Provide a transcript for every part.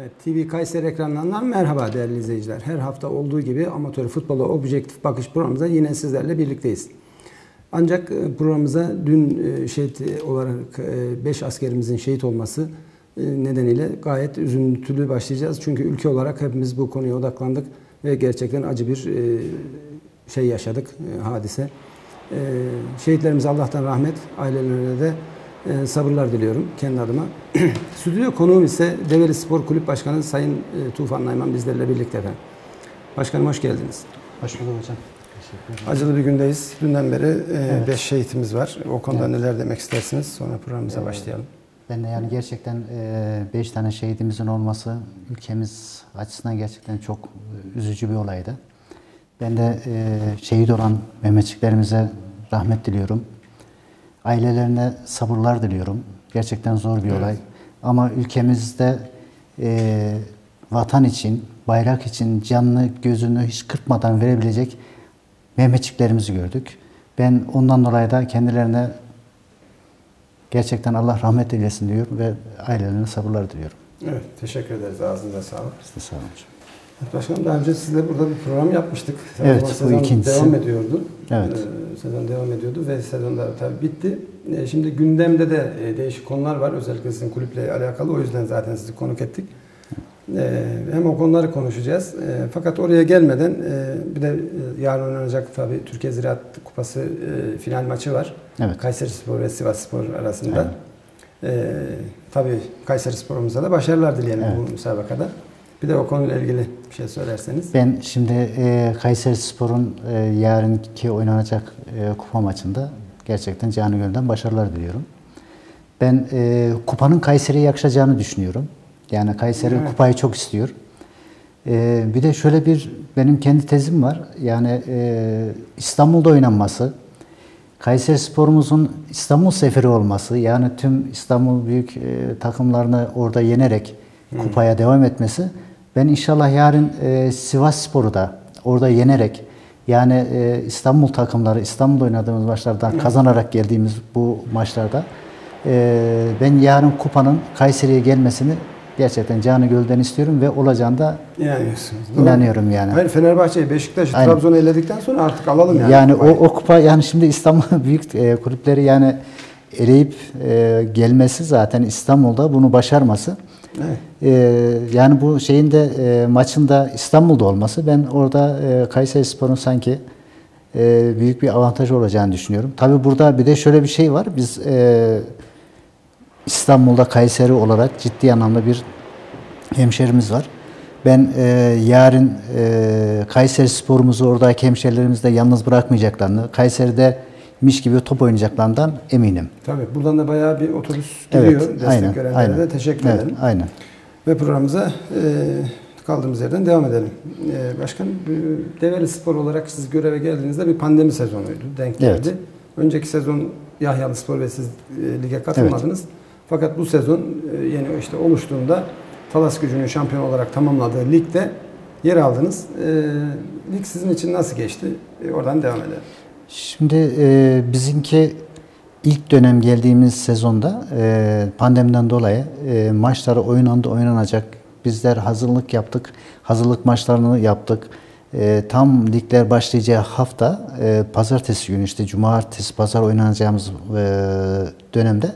Evet, TV Kayseri ekranlarından merhaba değerli izleyiciler. Her hafta olduğu gibi amatör futbola objektif bakış programımıza yine sizlerle birlikteyiz. Ancak e, programımıza dün e, şehit olarak 5 e, askerimizin şehit olması nedeniyle gayet üzüntülü başlayacağız. Çünkü ülke olarak hepimiz bu konuya odaklandık ve gerçekten acı bir şey yaşadık, hadise. Şehitlerimize Allah'tan rahmet, ailelerine de e, sabırlar diliyorum kendi adıma. Stüdyo konuğum ise Develi Spor Kulüp Başkanı Sayın e, Tufan Nayman bizlerle birlikte efendim. Başkanım hoş geldiniz. Hoş bulduk hocam. Acılı bir gündeyiz. Dünden beri 5 e, evet. şehitimiz var. O konuda evet. neler demek istersiniz? Sonra programımıza ee, başlayalım. Ben de yani gerçekten 5 tane şehidimizin olması ülkemiz açısından gerçekten çok üzücü bir olaydı. Ben de şehit olan Mehmetçiklerimize rahmet diliyorum. Ailelerine sabırlar diliyorum. Gerçekten zor bir olay. Ama ülkemizde e, vatan için, bayrak için canını, gözünü hiç kırpmadan verebilecek Mehmetçiklerimizi gördük. Ben ondan dolayı da kendilerine gerçekten Allah rahmet eylesin diyorum ve ailelerine sabırlar diliyorum. Evet, teşekkür ederiz. Ağzınıza sağlık. Siz de sağ olun. Başkanım daha önce sizle burada bir program yapmıştık. Evet, bu sezon ikincisi. devam ediyordu. Evet. Ee, sezon devam ediyordu ve sezon da tabii bitti. Ee, şimdi gündemde de e, değişik konular var. Özellikle sizin kulüple alakalı. O yüzden zaten sizi konuk ettik. Ee, hem o konuları konuşacağız. Ee, fakat oraya gelmeden e, bir de e, yarın oynanacak tabii Türkiye Ziraat Kupası e, final maçı var. Evet. Kayseri Spor ve Sivas Spor arasında. Evet. Ee, tabii Kayseri Spor'umuza da başarılar dileyelim evet. bu müsabakada. Bir de o konuyla ilgili bir şey söylerseniz. Ben şimdi e, Kayseri Spor'un e, yarınki oynanacak e, kupa maçında gerçekten canı gönülden başarılar diliyorum. Ben e, kupanın Kayseri'ye yakışacağını düşünüyorum. Yani Kayseri evet. kupayı çok istiyor. E, bir de şöyle bir benim kendi tezim var. Yani e, İstanbul'da oynanması, Kayseri Spor'umuzun İstanbul seferi olması, yani tüm İstanbul büyük e, takımlarını orada yenerek kupaya hmm. devam etmesi ben inşallah yarın e, Sivas Spor'u da orada yenerek yani e, İstanbul takımları İstanbul'da oynadığımız maçlardan kazanarak geldiğimiz bu maçlarda e, ben yarın kupanın Kayseri'ye gelmesini gerçekten canı gölden istiyorum ve olacağını da inanıyorum yani. Hayır Fenerbahçe'yi, Beşiktaş'ı, Trabzon'u eledikten sonra artık alalım yani. Yani o, o kupa yani şimdi İstanbul büyük e, kulüpleri yani eleyip e, gelmesi zaten İstanbul'da bunu başarması Evet. Ee, yani bu şeyin de e, maçın da İstanbul'da olması ben orada e, Kayseri Spor'un sanki e, büyük bir avantaj olacağını düşünüyorum. Tabi burada bir de şöyle bir şey var. Biz e, İstanbul'da Kayseri olarak ciddi anlamda bir hemşerimiz var. Ben e, yarın e, Kayseri sporumuzu oradaki hemşerilerimizi de yalnız bırakmayacaklarını, Kayseri'de miş gibi top oynayacaklarından eminim. Tabii buradan da bayağı bir otobüs geliyor. Evet, Destek aynen, görenlere aynen. de teşekkür evet, edelim. Aynen. Ve programımıza e, kaldığımız yerden devam edelim. E, başkan, Develi Spor olarak siz göreve geldiğinizde bir pandemi sezonuydu. Denk geldi. Evet. Önceki sezon Yahyalı Spor ve siz e, lige katılmadınız. Evet. Fakat bu sezon e, yeni işte oluştuğunda Talas Gücü'nün şampiyon olarak tamamladığı ligde yer aldınız. E, lig sizin için nasıl geçti? E, oradan devam edelim. Şimdi e, bizimki ilk dönem geldiğimiz sezonda e, pandemiden dolayı e, maçları oynandı oynanacak. Bizler hazırlık yaptık. Hazırlık maçlarını yaptık. E, tam ligler başlayacağı hafta e, pazartesi günü işte cumartesi pazar oynanacağımız e, dönemde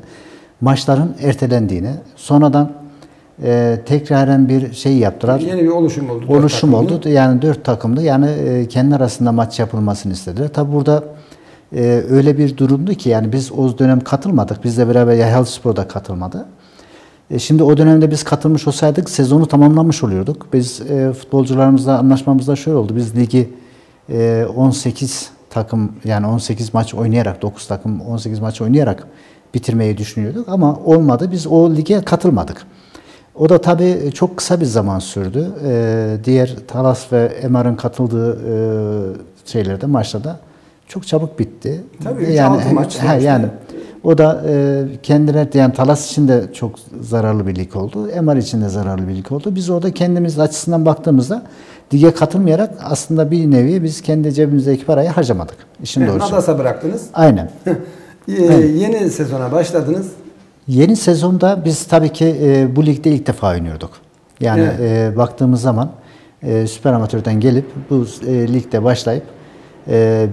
maçların ertelendiğini sonradan e, tekraren bir şey yaptılar. Yeni bir oluşum oldu. Oluşum oldu. Yani dört takımdı. Yani e, kendi arasında maç yapılmasını istediler. Tabi burada e, öyle bir durumdu ki yani biz o dönem katılmadık. Bizle beraber Yahyalı Spor da katılmadı. E, şimdi o dönemde biz katılmış olsaydık sezonu tamamlamış oluyorduk. Biz e, futbolcularımızla anlaşmamızda şöyle oldu. Biz ligi e, 18 takım yani 18 maç oynayarak 9 takım 18 maç oynayarak bitirmeyi düşünüyorduk ama olmadı. Biz o lige katılmadık. O da tabii çok kısa bir zaman sürdü. Ee, diğer Talas ve Emar'ın katıldığı e, şeylerde maçlarda çok çabuk bitti. Tabii yani, maç. He, yani o da e, kendine yani Talas için de çok zararlı bir lig oldu. Emar için de zararlı bir lig oldu. Biz orada kendimiz açısından baktığımızda lige katılmayarak aslında bir nevi biz kendi cebimizdeki parayı harcamadık. İşin evet, doğrusu. Nadas'a bıraktınız. Aynen. Aynen. Yeni sezona başladınız. Yeni sezonda biz tabii ki e, bu ligde ilk defa oynuyorduk. Yani Evet. e, baktığımız zaman e, süper amatörden gelip bu e, ligde başlayıp e,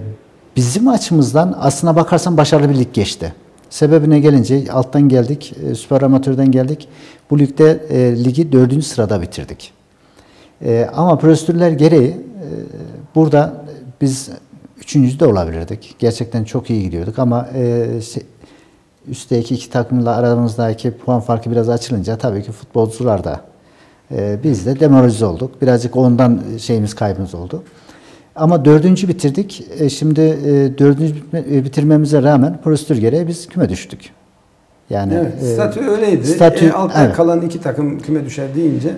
bizim açımızdan aslına bakarsan başarılı bir lig geçti. Sebebine gelince alttan geldik, e, süper amatörden geldik. Bu ligde e, ligi dördüncü sırada bitirdik. E, ama prosedürler gereği e, burada biz üçüncü de olabilirdik. Gerçekten çok iyi gidiyorduk ama e, üstteki iki takımla aramızdaki puan farkı biraz açılınca tabii ki futbolcular da e, biz de demoralize olduk. Birazcık ondan şeyimiz kaybımız oldu. Ama dördüncü bitirdik. E, şimdi e, dördüncü e, bitirmemize rağmen prosedür gereği biz küme düştük. Yani Evet, e, statü öyleydi. statü- E, altta evet. kalan iki takım küme düşer deyince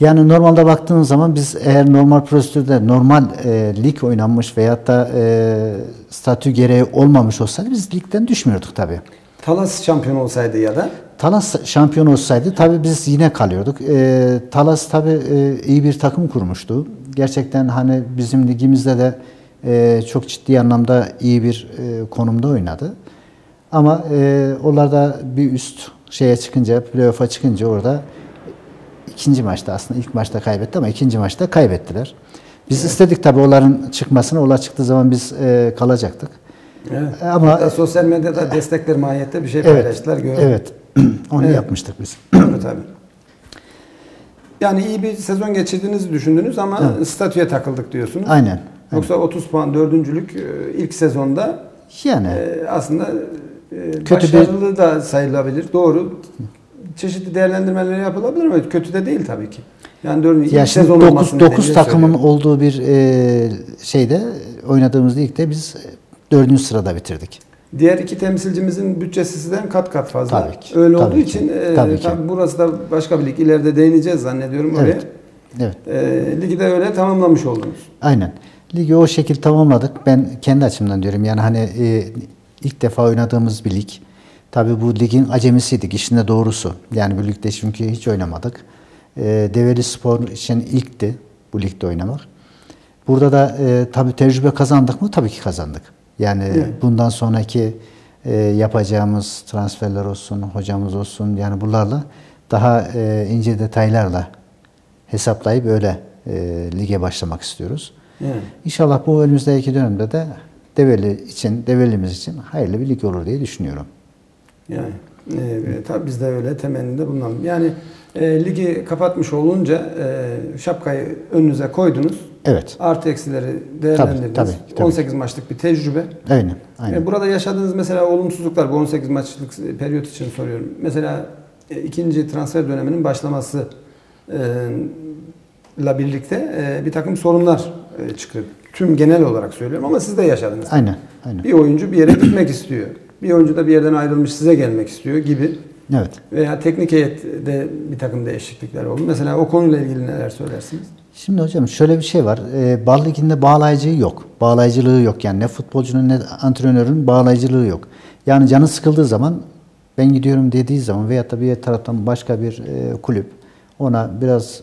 Yani normalde baktığınız zaman biz eğer normal prosedürde normal e, lig oynanmış veyahut da e, statü gereği olmamış olsaydı biz ligden düşmüyorduk tabii. Talas şampiyon olsaydı ya da Talas şampiyon olsaydı tabii biz yine kalıyorduk. E, Talas tabii e, iyi bir takım kurmuştu. Gerçekten hani bizim ligimizde de e, çok ciddi anlamda iyi bir e, konumda oynadı. Ama e, onlar da bir üst şeye çıkınca, playoff'a çıkınca orada ikinci maçta aslında ilk maçta kaybetti ama ikinci maçta kaybettiler. Biz istedik tabii onların çıkmasını. Onlar çıktığı zaman biz e, kalacaktık. Evet. Ama- Hatta sosyal medyada destekler mahiyette bir şey Evet. paylaştılar. Gördüm. Evet. Onu Evet. yapmıştık biz. Doğru tabii. Yani iyi bir sezon geçirdiğinizi düşündünüz ama statüye takıldık diyorsunuz. Aynen. Yoksa 30 puan dördüncülük e, ilk sezonda Yani e, aslında e, Kötü başarılı da sayılabilir. Doğru. Çeşitli değerlendirmeler yapılabilir ama kötü de değil tabii ki. Yani dördüncü ya ilk şimdi sezon 9 olmasını 9 nedeniyle takımın söylüyorum. olduğu bir e, şeyde oynadığımız ligde biz dördüncü sırada bitirdik. Diğer iki temsilcimizin bütçesi sizden kat kat fazla. Tabii ki, Öyle tabii olduğu ki, için e, tabii ki. tabii burası da başka bir lig. İleride değineceğiz zannediyorum oraya. Evet. Evet. E, ligi de öyle tamamlamış oldunuz. Aynen. Ligi o şekil tamamladık. Ben kendi açımdan diyorum. Yani hani e, ilk defa oynadığımız bir lig. Tabii bu ligin acemisiydik. işin de doğrusu. Yani bu ligde çünkü hiç oynamadık. E, Develi Spor için ilkti bu ligde oynamak. Burada da e, tabii tecrübe kazandık mı? Tabii ki kazandık. Yani Evet. bundan sonraki e, yapacağımız transferler olsun, hocamız olsun yani bunlarla daha e, ince detaylarla hesaplayıp öyle e, lige başlamak istiyoruz. Yani. İnşallah bu önümüzdeki dönemde de Develi için, Develimiz için hayırlı bir lig olur diye düşünüyorum. Yani e, tabii biz de öyle temenninde bulunalım. Yani e, ligi kapatmış olunca e, şapkayı önünüze koydunuz. Evet. Artı eksileri değerlendirdiniz. Tabii, tabii, tabii. 18 maçlık bir tecrübe. Aynen. Aynen. E, burada yaşadığınız mesela olumsuzluklar bu 18 maçlık periyot için soruyorum. Mesela e, ikinci transfer döneminin başlaması ile birlikte e, bir takım sorunlar çıktı. Tüm genel olarak söylüyorum ama siz de yaşadınız. Aynen. Aynen. Bir oyuncu bir yere gitmek istiyor. Bir oyuncu da bir yerden ayrılmış size gelmek istiyor gibi. Evet. Veya teknik heyette bir takım değişiklikler oldu. Mesela o konuyla ilgili neler söylersiniz? Şimdi hocam şöyle bir şey var. E, bal liginde bağlayıcılığı yok. Bağlayıcılığı yok. Yani ne futbolcunun ne antrenörün bağlayıcılığı yok. Yani canı sıkıldığı zaman ben gidiyorum dediği zaman veyahut da bir taraftan başka bir e, kulüp ona biraz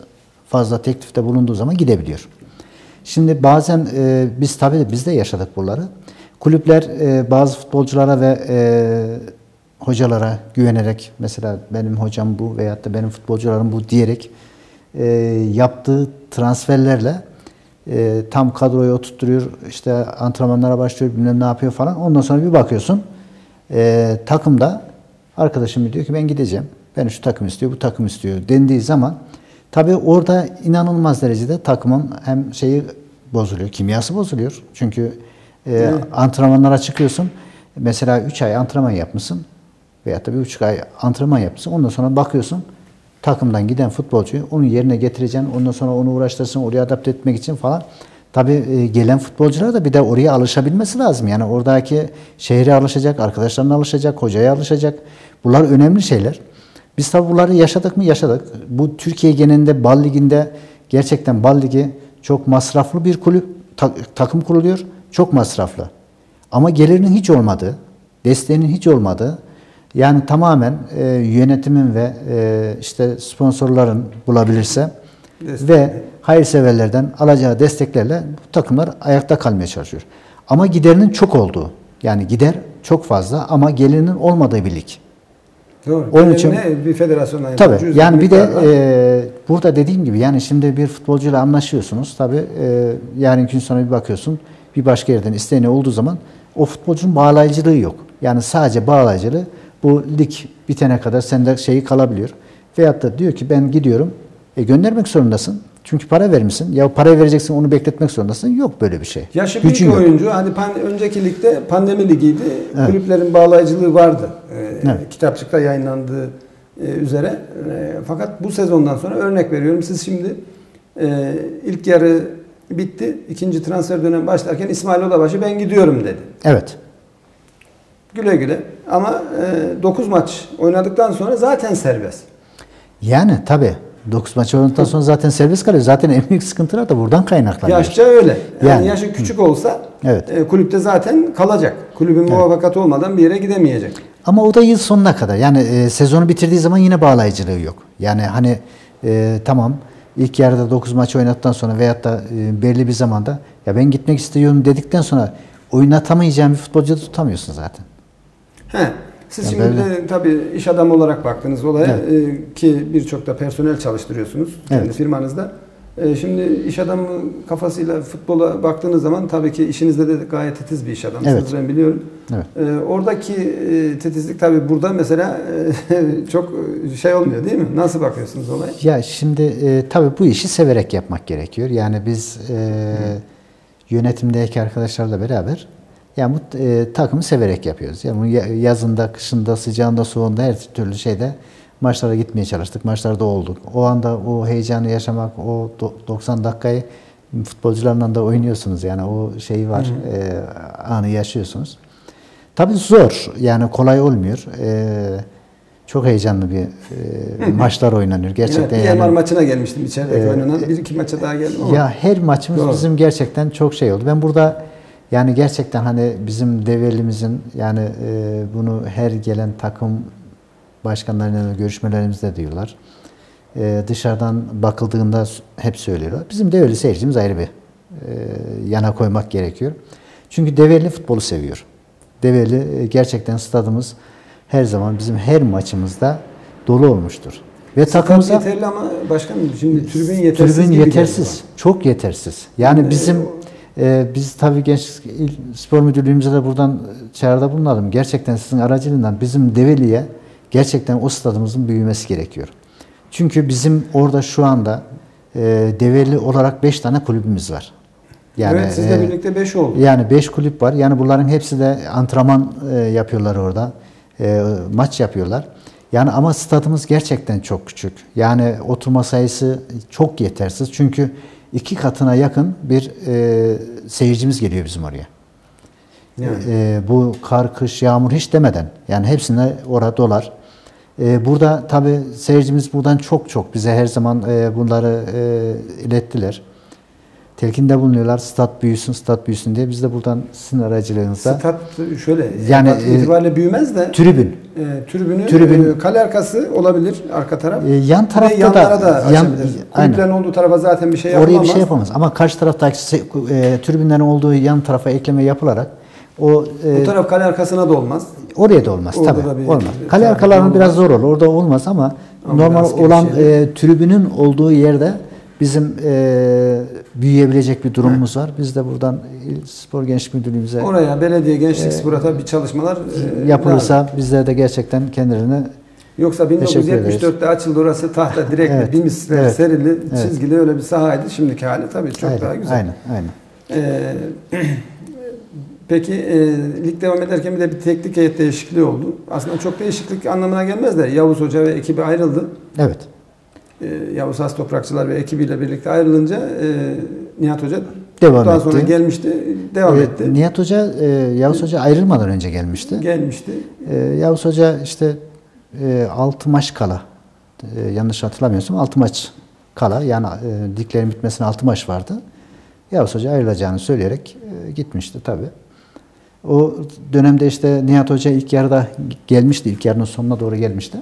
fazla teklifte bulunduğu zaman gidebiliyor. Şimdi bazen e, biz tabii biz de yaşadık bunları. Kulüpler e, bazı futbolculara ve e, hocalara güvenerek mesela benim hocam bu veyahut da benim futbolcularım bu diyerek e, yaptığı transferlerle e, tam kadroyu oturtturuyor, işte antrenmanlara başlıyor, bilmem ne yapıyor falan. Ondan sonra bir bakıyorsun e, takımda arkadaşım diyor ki ben gideceğim. Ben şu takım istiyor, bu takım istiyor dendiği zaman tabii orada inanılmaz derecede takımın hem şeyi bozuluyor, kimyası bozuluyor. Çünkü e, antrenmanlara çıkıyorsun. Mesela 3 ay antrenman yapmışsın veyahut da bir buçuk ay antrenman yapmışsın. Ondan sonra bakıyorsun takımdan giden futbolcuyu onun yerine getireceksin. Ondan sonra onu uğraştırsın, oraya adapte etmek için falan. Tabii e, gelen futbolcular da bir de oraya alışabilmesi lazım. Yani oradaki şehre alışacak, arkadaşlarına alışacak, hocaya alışacak. Bunlar önemli şeyler. Biz tabii bunları yaşadık mı? Yaşadık. Bu Türkiye genelinde bal liginde gerçekten bal ligi çok masraflı bir kulüp, ta- takım kuruluyor. Çok masraflı. Ama gelirinin hiç olmadığı, desteğinin hiç olmadığı, yani tamamen e, yönetimin ve e, işte sponsorların bulabilirse Destek. ve hayırseverlerden alacağı desteklerle bu takımlar ayakta kalmaya çalışıyor. Ama giderinin çok olduğu, yani gider çok fazla ama gelirinin olmadığı bir lig. Doğru. Onun için- ne bir federasyondan Tabii yani bir de e, burada dediğim gibi yani şimdi bir futbolcuyla anlaşıyorsunuz. Tabii e, yarın gün sonra bir bakıyorsun bir başka yerden isteğine olduğu zaman o futbolcunun bağlayıcılığı yok. Yani sadece bağlayıcılığı bu lig bitene kadar sende şeyi kalabiliyor. Veyahut da diyor ki ben gidiyorum. E göndermek zorundasın. Çünkü para vermişsin. Ya para vereceksin onu bekletmek zorundasın. Yok böyle bir şey. Yaşı Gücün büyük yok. oyuncu. Hani pan- önceki ligde pandemi ligiydi. Kulüplerin bağlayıcılığı vardı. Ee, Evet. Kitapçıkta yayınlandığı e, üzere. E, fakat bu sezondan sonra örnek veriyorum. Siz şimdi e, ilk yarı bitti. ikinci transfer dönemi başlarken İsmail Odabaşı ben gidiyorum dedi. Evet. Güle güle. Ama 9 maç oynadıktan sonra zaten serbest. Yani tabii 9 maç oynadıktan sonra zaten serbest kalıyor. Zaten en büyük sıkıntılar da buradan kaynaklanıyor. Yaşça öyle. Yani, Yani. yaşı küçük olsa Evet. e, kulüpte zaten kalacak. Kulübün muvaffakatı olmadan bir yere gidemeyecek. Ama o da yıl sonuna kadar. Yani e, sezonu bitirdiği zaman yine bağlayıcılığı yok. Yani hani e, tamam ilk yarıda 9 maç oynadıktan sonra veyahut da e, belli bir zamanda ya ben gitmek istiyorum dedikten sonra oynatamayacağın bir futbolcu tutamıyorsun zaten. He. Siz Ya şimdi böyle- de tabii iş adamı olarak baktınız olaya Evet. e, ki birçok da personel çalıştırıyorsunuz kendi Evet. firmanızda. E, şimdi iş adamı kafasıyla futbola baktığınız zaman tabii ki işinizde de gayet titiz bir iş adamısınız Evet. ben biliyorum. Evet. E, oradaki e, titizlik tabii burada mesela e, çok şey olmuyor değil mi? Nasıl bakıyorsunuz olaya? Ya şimdi e, tabii bu işi severek yapmak gerekiyor. Yani biz e, yönetimdeki arkadaşlarla beraber yani bu e, takımı severek yapıyoruz. Yani bunu yazında, kışında, sıcağında, soğuğunda her türlü şeyde maçlara gitmeye çalıştık. Maçlarda olduk. O anda o heyecanı yaşamak, o do- 90 dakikayı futbolcularla da oynuyorsunuz. Yani o şey var, e, anı yaşıyorsunuz. Tabii zor. Yani kolay olmuyor. E, çok heyecanlı bir e, maçlar oynanıyor. Gerçekten bir yani. Yaman maçına gelmiştim içerideki Ee, oynanan. Bir iki maça daha geldim ama. Ya her maçımız Doğru. bizim gerçekten çok şey oldu. Ben burada yani gerçekten hani bizim develimizin yani e, bunu her gelen takım başkanlarıyla görüşmelerimizde diyorlar. E, dışarıdan bakıldığında hep söylüyorlar. Bizim develi seyircimiz ayrı bir e, yana koymak gerekiyor. Çünkü develi futbolu seviyor. Develi e, gerçekten stadımız her zaman bizim her maçımızda dolu olmuştur. Ve Takım takımıza yeterli ama başkanım şimdi tribün yetersiz Tribün yetersiz. Çok yetersiz. Yani Ee, bizim e, biz tabii Genç İl Spor Müdürlüğümüze de buradan çağrıda bulunalım. Gerçekten sizin aracılığından bizim Develi'ye gerçekten o stadımızın büyümesi gerekiyor. Çünkü bizim orada şu anda e, Develi olarak 5 tane kulübümüz var. bana. evet sizle e, birlikte 5 oldu. yani 5 kulüp var. Yani bunların hepsi de antrenman e, yapıyorlar orada. E, maç yapıyorlar. Yani ama stadımız gerçekten çok küçük. Yani oturma sayısı çok yetersiz. Çünkü iki katına yakın bir e, seyircimiz geliyor bizim oraya. Yani. E, bu kar, kış, yağmur hiç demeden. Yani hepsine orada dolar. E, burada tabi seyircimiz buradan çok çok bize her zaman e, bunları e, ilettiler. Telkinde bulunuyorlar. Stat büyüsün, stat büyüsün diye. Biz de buradan sizin aracılığınızda Stat şöyle Yani, yani e, itibariyle büyümez de tribün. e, tribünü Tribün- e, kale arkası olabilir arka taraf. E, yan Ve tarafta yanlara da, da yan, açabiliriz. aynen. Kulüplerin olduğu tarafa zaten bir şey yapılamaz. Oraya bir şey yapamaz. Ama karşı taraftaki se- e, tribünlerin olduğu yan tarafa ekleme yapılarak o e, Bu taraf kale arkasına da olmaz. oraya da olmaz Orada tabii. da bir- olmaz. Kale tabii arkalarının olmaz. biraz zor olur. Orada olmaz ama, normal biraz olan gevşeyelim. e, tribünün olduğu yerde bizim e, büyüyebilecek bir durumumuz var. Biz de buradan İl Spor Gençlik Müdürlüğümüze Oraya belediye gençlik spora tabii bir çalışmalar e, lazım. yapılırsa bizler de gerçekten kendilerine Yoksa Teşekkür ederiz. 1974'te açıldı orası tahta direkli, Evet, bir misler evet, serili, evet. çizgili öyle bir sahaydı. Şimdiki hali tabii çok aynen, daha güzel. aynen, aynen. Ee, peki e, lig devam ederken bir de bir teknik heyet değişikliği oldu. Aslında çok değişiklik anlamına gelmez de Yavuz Hoca ve ekibi ayrıldı. Evet. Ee, Yavuz Has Toprakçılar ve ekibiyle birlikte ayrılınca e, Nihat Hoca Devam daha etti. sonra gelmişti, devam Ee, etti. Nihat Hoca, e, Yavuz Hoca ayrılmadan önce gelmişti. Gelmişti. Ee, Yavuz Hoca işte e, 6 maç kala, e, yanlış hatırlamıyorsam 6 maç kala yani e, liglerin bitmesine 6 maç vardı. Yavuz Hoca ayrılacağını söyleyerek e, gitmişti tabi. O dönemde işte Nihat Hoca ilk yarıda gelmişti, ilk yarının sonuna doğru gelmişti.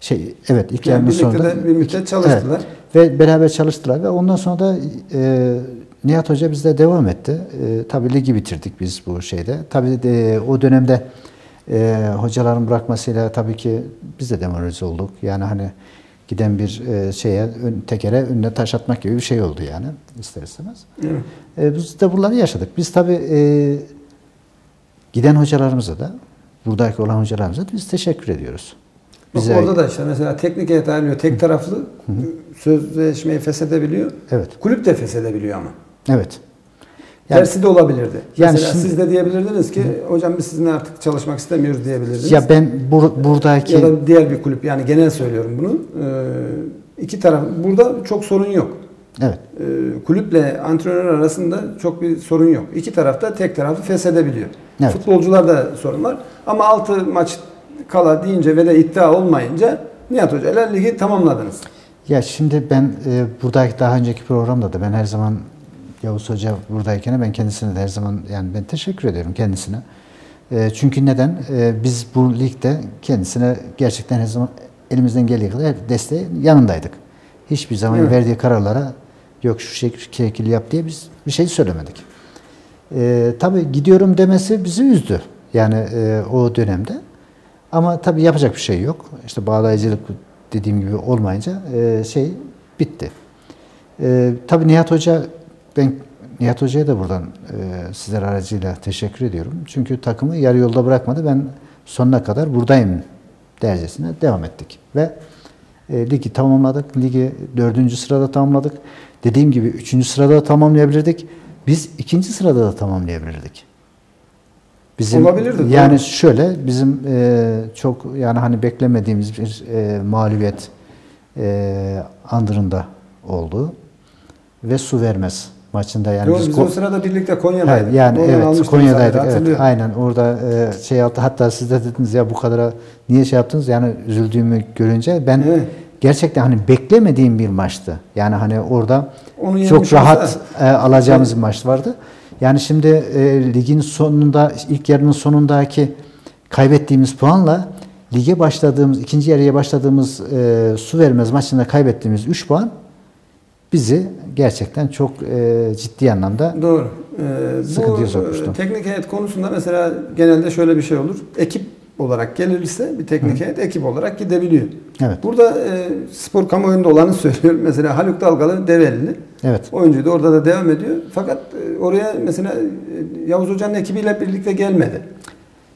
Şey, evet ilk Yani birlikte sonunda. de bir müddet çalıştılar. Ve beraber çalıştılar ve ondan sonra da e, Nihat Hoca bizde devam etti. E, tabii ligi bitirdik biz bu şeyde. Tabii de, o dönemde e, hocaların bırakmasıyla tabii ki biz de demoralize olduk. Yani hani giden bir e, şeye ön, tekere önüne taş atmak gibi bir şey oldu yani ister istemez. Evet. E, biz de bunları yaşadık. Biz tabii e, giden hocalarımıza da buradaki olan hocalarımıza da biz teşekkür ediyoruz. Bak Bize- orada da işte mesela teknik heyet ayrılıyor. Tek taraflı sözleşmeyi feshedebiliyor. Evet. Kulüp de feshedebiliyor ama. Evet. Yani- Tersi de olabilirdi. Yani mesela şimdi- siz de diyebilirdiniz ki hocam biz sizinle artık çalışmak istemiyoruz diyebilirdiniz. Ya ben bur- buradaki ya da diğer bir kulüp yani genel söylüyorum bunu. Ee, iki taraf burada çok sorun yok. evet Ee, kulüple antrenör arasında çok bir sorun yok. İki tarafta tek tarafı feshedebiliyor. Evet. Futbolcularda sorun var. Ama 6 maç kala deyince ve de iddia olmayınca Nihat Hoca ile ligi tamamladınız. Ya şimdi ben e, buradaki daha önceki programda da ben her zaman Yavuz Hoca buradayken ben kendisine de her zaman yani ben teşekkür ediyorum kendisine. E, çünkü neden? E, biz bu ligde kendisine gerçekten her zaman elimizden geldiği kadar desteği yanındaydık. Hiçbir zaman Evet. verdiği kararlara yok şu şek- şu şekil yap diye biz bir şey söylemedik. E, tabii gidiyorum demesi bizi üzdü. Yani e, o dönemde. Ama tabii yapacak bir şey yok. İşte bağlayıcılık dediğim gibi olmayınca e, şey bitti. E, tabii Nihat Hoca, ben Nihat Hoca'ya da buradan e, sizler aracıyla teşekkür ediyorum. Çünkü takımı yarı yolda bırakmadı. Ben sonuna kadar buradayım dercesine devam ettik. Ve e, ligi tamamladık. Ligi dördüncü sırada tamamladık. Dediğim gibi üçüncü sırada da tamamlayabilirdik. Biz ikinci sırada da tamamlayabilirdik. Bizim Olabilirdi, doğru. yani şöyle bizim e, çok yani hani beklemediğimiz bir e, mağlubiyet e, andırında oldu ve su vermez maçında yani Doğru, biz biz o sırada birlikte Konya'daydık. Evet, yani Oradan evet Konya'daydık. Evet, aynen orada e, şey yaptı. Hatta siz de dediniz ya bu kadar niye şey yaptınız? Yani üzüldüğümü görünce ben Evet. gerçekten hani beklemediğim bir maçtı. Yani hani orada Onu çok rahat e, alacağımız bir maç vardı. Yani şimdi e, ligin sonunda ilk yarının sonundaki kaybettiğimiz puanla lige başladığımız ikinci yarıya başladığımız e, su vermez maçında kaybettiğimiz 3 puan bizi gerçekten çok e, ciddi anlamda Doğru. Ee, Sıkıntıya bu sokmuştu. e, teknik heyet konusunda mesela genelde şöyle bir şey olur. Ekip olarak gelirse bir teknik heyet ekip olarak gidebiliyor. Evet. Burada e, spor kamuoyunda olanı söylüyorum. Mesela Haluk Dalgalı Develi. Evet. Oyuncu da orada da devam ediyor. Fakat e, oraya mesela e, Yavuz Hoca'nın ekibiyle birlikte gelmedi.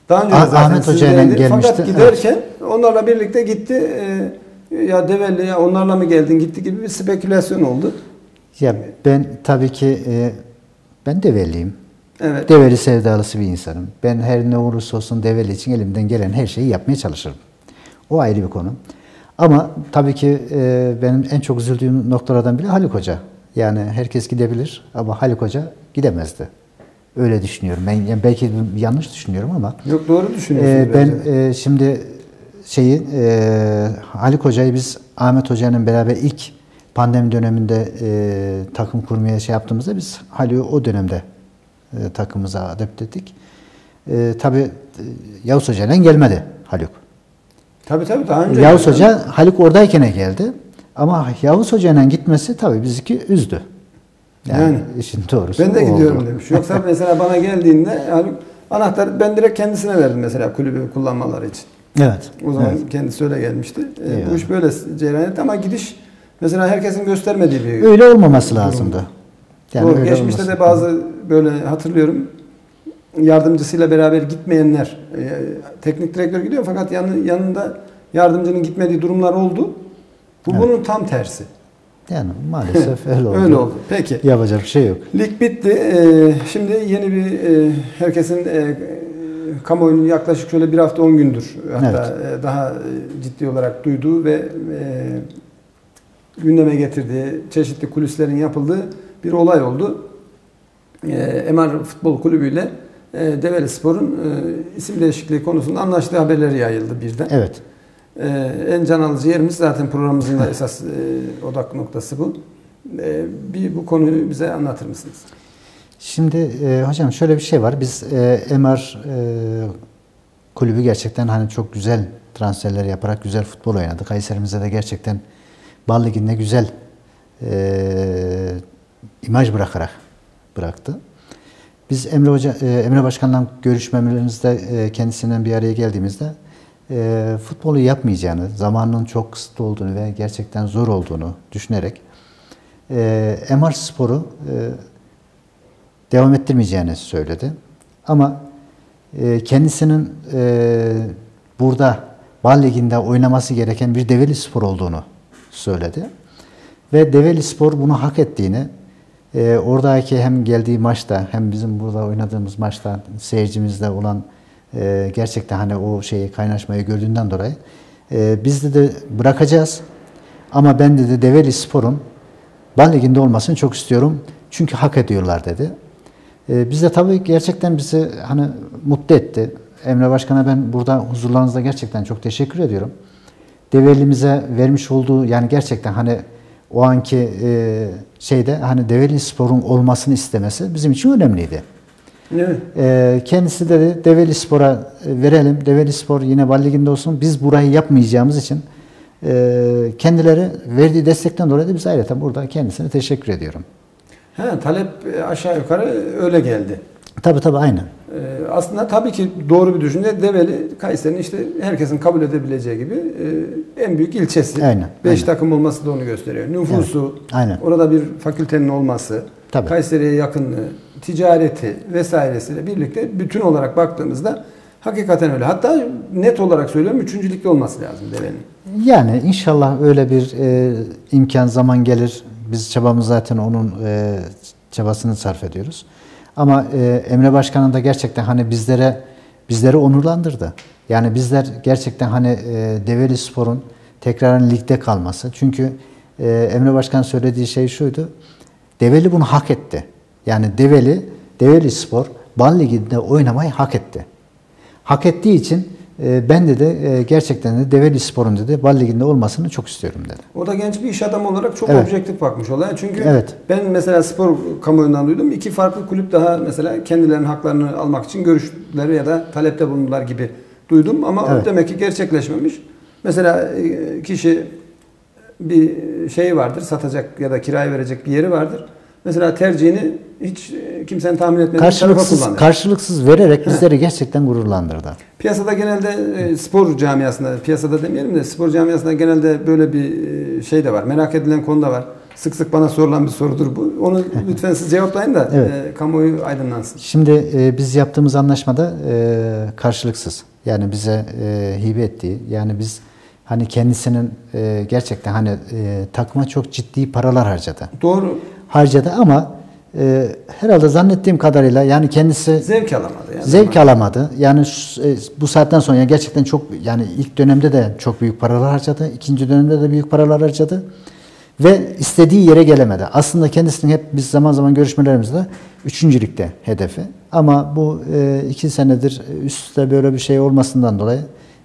Daha önce Ah- zaten Ahmet Hoca ile sizdeydi. gelmişti. Fakat giderken onlarla birlikte gitti. E, ya Develi ya onlarla mı geldin gitti gibi bir spekülasyon oldu. Ya ben tabii ki e, ben Develiyim. Evet. Develi sevdalısı bir insanım. Ben her ne olursa olsun Develi için elimden gelen her şeyi yapmaya çalışırım. O ayrı bir konu. Ama tabii ki e, benim en çok üzüldüğüm noktalardan biri Haluk Hoca. Yani herkes gidebilir ama Haluk Hoca gidemezdi. Öyle düşünüyorum. Ben yani belki yanlış düşünüyorum ama Yok doğru düşünüyorsunuz. ee, ben bence. e, şimdi şeyi e, Haluk Hoca'yı biz Ahmet Hoca'nın beraber ilk pandemi döneminde e, takım kurmaya şey yaptığımızda biz Haluk'u o dönemde e, takımımıza adapte ettik. E, Tabi e, Yavuz Hoca'yla gelmedi Haluk. Tabii tabii daha önce. Yavuz Hoca Haluk oradayken geldi. Ama Yavuz Hoca'yla gitmesi tabii bizi üzdü. Yani, Yani. işin doğrusu Ben de gidiyorum oldu. demiş. Yoksa mesela bana geldiğinde Haluk anahtarı ben direkt kendisine verdim mesela kulübü kullanmaları için. Evet. O zaman evet. kendisi öyle gelmişti. Eyvallah. bu iş böyle cereyan etti ama gidiş mesela herkesin göstermediği bir Öyle olmaması lazımdı. Yani Doğru. öyle Geçmişte olması- de bazı böyle hatırlıyorum yardımcısıyla beraber gitmeyenler e, teknik direktör gidiyor fakat yanı, yanında yardımcının gitmediği durumlar oldu. Bu Evet. bunun tam tersi. Yani maalesef öyle oldu. Öyle oldu. Peki. Yapacak bir şey yok. Lig bitti. Ee, şimdi yeni bir e, herkesin e, kamuoyunun yaklaşık şöyle bir hafta 10 gündür hatta e, daha e, ciddi olarak duyduğu ve e, gündeme getirdiği çeşitli kulislerin yapıldığı bir olay oldu. E, MR Futbol Kulübü ile e, Develi Spor'un e, isim değişikliği konusunda anlaştığı haberleri yayıldı birden. Evet. Ee, en can alıcı yerimiz zaten programımızın da esas e, odak noktası bu. E, bir bu konuyu bize anlatır mısınız? Şimdi e, hocam şöyle bir şey var. Biz e, MR e, kulübü gerçekten hani çok güzel transferler yaparak güzel futbol oynadı. Kayserimizde de gerçekten Bal Ligi'nde güzel e, imaj bırakarak bıraktı. Biz Emre Hoca, e, Emre Başkan'la görüşmemizde e, kendisinden bir araya geldiğimizde e, futbolu yapmayacağını, zamanının çok kısıtlı olduğunu ve gerçekten zor olduğunu düşünerek MR Spor'u devam ettirmeyeceğini söyledi. Ama kendisinin burada Bal Ligi'nde oynaması gereken bir Develi Spor olduğunu söyledi. Ve Develi Spor bunu hak ettiğini, e, oradaki hem geldiği maçta hem bizim burada oynadığımız maçta seyircimizde olan e, gerçekten hani o şeyi kaynaşmayı gördüğünden dolayı e, biz de, de bırakacağız. Ama ben dedi Develi Spor'un Bal Ligi'nde olmasını çok istiyorum. Çünkü hak ediyorlar dedi. E, biz de tabii gerçekten bizi hani mutlu etti. Emre Başkan'a ben burada huzurlarınızda gerçekten çok teşekkür ediyorum. Develimize vermiş olduğu yani gerçekten hani o anki e, şeyde hani Develi Spor'un olmasını istemesi bizim için önemliydi. Evet. E, kendisi dedi Develi Spor'a e, verelim. Develi Spor yine Bal Ligi'nde olsun. Biz burayı yapmayacağımız için e, kendileri verdiği destekten dolayı da biz ayrıca burada kendisine teşekkür ediyorum. He, talep e, aşağı yukarı öyle geldi. Tabii tabii aynen. Ee, aslında tabii ki doğru bir düşünce. Develi Kayseri'nin işte herkesin kabul edebileceği gibi e, en büyük ilçesi. Aynen, 5 aynen. takım olması da onu gösteriyor. Nüfusu, aynen. orada bir fakültenin olması, Tabii. Kayseri'ye yakınlığı, ticareti vesairesiyle birlikte bütün olarak baktığımızda hakikaten öyle. Hatta net olarak söylüyorum üçüncülükte olması lazım Develi'nin. Yani inşallah öyle bir e, imkan zaman gelir. Biz çabamız zaten onun e, çabasını sarf ediyoruz. Ama e, Emre Başkan'ın da gerçekten hani bizlere bizleri onurlandırdı. Yani bizler gerçekten hani e, Develi Spor'un tekrarın ligde kalması. Çünkü e, Emre Başkan söylediği şey şuydu. Develi bunu hak etti. Yani Develi, Develi Spor Bal Ligi'nde oynamayı hak etti. Hak ettiği için e, ben de de e, gerçekten de Develi Spor'un dedi Bal Ligi'nde olmasını çok istiyorum dedi. O da genç bir iş adamı olarak çok Evet. objektif bakmış olaya. Çünkü Evet. ben mesela spor kamuoyundan duydum. iki farklı kulüp daha mesela kendilerinin haklarını almak için görüşleri ya da talepte bulundular gibi duydum. Ama Evet. demek ki gerçekleşmemiş. Mesela e, kişi bir şey vardır, satacak ya da kiraya verecek bir yeri vardır. Mesela tercihini hiç e, kimsenin tahmin etmediği bir tarafa Karşılıksız kullanır. karşılıksız vererek bizleri gerçekten gururlandırdı. Piyasada genelde e, spor camiasında, piyasada demeyelim de spor camiasında genelde böyle bir e, şey de var. Merak edilen konu da var. Sık sık bana sorulan bir sorudur bu. Onu lütfen siz cevaplayın da Evet. e, kamuoyu aydınlansın. Şimdi e, biz yaptığımız anlaşmada e, karşılıksız. Yani bize e, hibe ettiği, yani biz hani kendisinin e, gerçekten hani e, takıma çok ciddi paralar harcadı. Doğru. Harcadı ama e, herhalde zannettiğim kadarıyla yani kendisi Zevk alamadı. Yani. Zevk alamadı. Yani e, bu saatten sonra yani gerçekten çok yani ilk dönemde de çok büyük paralar harcadı. ikinci dönemde de büyük paralar harcadı. Ve istediği yere gelemedi. Aslında kendisinin hep biz zaman zaman görüşmelerimizde üçüncülükte hedefi. Ama bu e, iki senedir üst üste böyle bir şey olmasından dolayı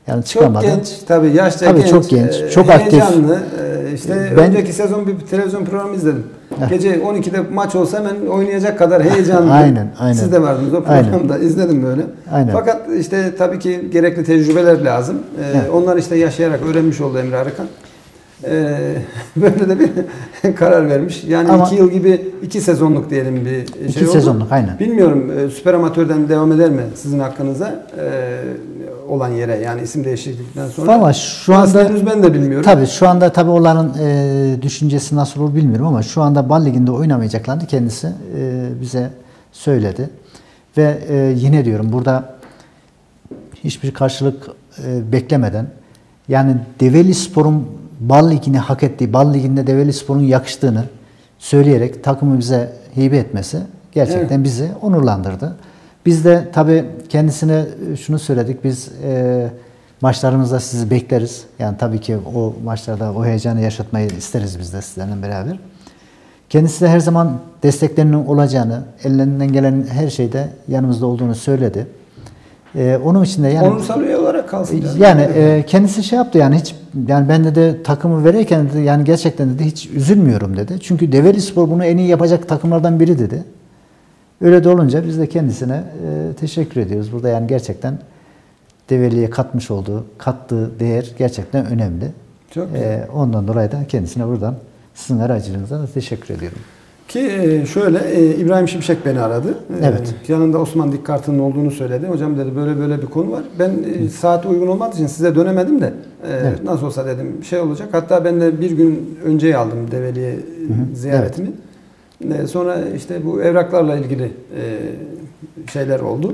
yani Çok çıkamadı. genç, tabii yaşça Tabii genç, çok genç, e, çok aktif. heyecanlı. E, işte Ben- önceki sezon bir televizyon programı izledim. Gece 12'de maç olsa hemen oynayacak kadar heyecanlı. Aynen, aynen. Siz de vardınız o Aynen. programda izledim böyle. Aynen. Fakat işte tabii ki gerekli tecrübeler lazım. E, Evet. Onlar işte yaşayarak öğrenmiş oldu Emre Arıkan. E, böyle de bir karar vermiş. Yani Ama- iki yıl gibi iki sezonluk diyelim bir şey İki oldu. sezonluk, aynen. Bilmiyorum e, süper amatörden devam eder mi sizin hakkınıza e, olan yere yani isim değişiklikten sonra? Ama şu anda henüz ben de bilmiyorum. Tabii şu anda tabii onların e, düşüncesi nasıl olur bilmiyorum ama şu anda Bal Ligi'nde oynamayacaklarını kendisi e, bize söyledi. Ve e, yine diyorum burada hiçbir karşılık e, beklemeden yani Develi Spor'un Bal Ligi'ni hak ettiği, Bal Ligi'nde Develi Spor'un yakıştığını söyleyerek takımı bize hibe etmesi gerçekten bizi onurlandırdı. Biz de tabii kendisine şunu söyledik. Biz e, maçlarımızda sizi bekleriz. Yani tabii ki o maçlarda o heyecanı yaşatmayı isteriz biz de sizlerle beraber. Kendisi de her zaman desteklerinin olacağını, ellerinden gelen her şeyde yanımızda olduğunu söyledi. E, onun için de yani olarak kalsın. canım. yani e, kendisi şey yaptı yani hiç yani ben de, takımı verirken dedi yani gerçekten dedi hiç üzülmüyorum dedi. Çünkü Develi Spor bunu en iyi yapacak takımlardan biri dedi. Öyle de olunca biz de kendisine e, teşekkür ediyoruz. Burada yani gerçekten Develi'ye katmış olduğu, kattığı değer gerçekten önemli. Çok güzel. E, ondan dolayı da kendisine buradan sizin aracılığınızla da teşekkür ediyorum. Ki e, şöyle e, İbrahim Şimşek beni aradı. E, Evet. Yanında Osman Dikkartı'nın olduğunu söyledi. Hocam dedi böyle böyle bir konu var. Ben saat uygun olmadığı için size dönemedim de Evet. nasıl olsa dedim şey olacak. Hatta ben de bir gün önce aldım Develi'ye ziyaretimi. E, Sonra işte bu evraklarla ilgili şeyler oldu.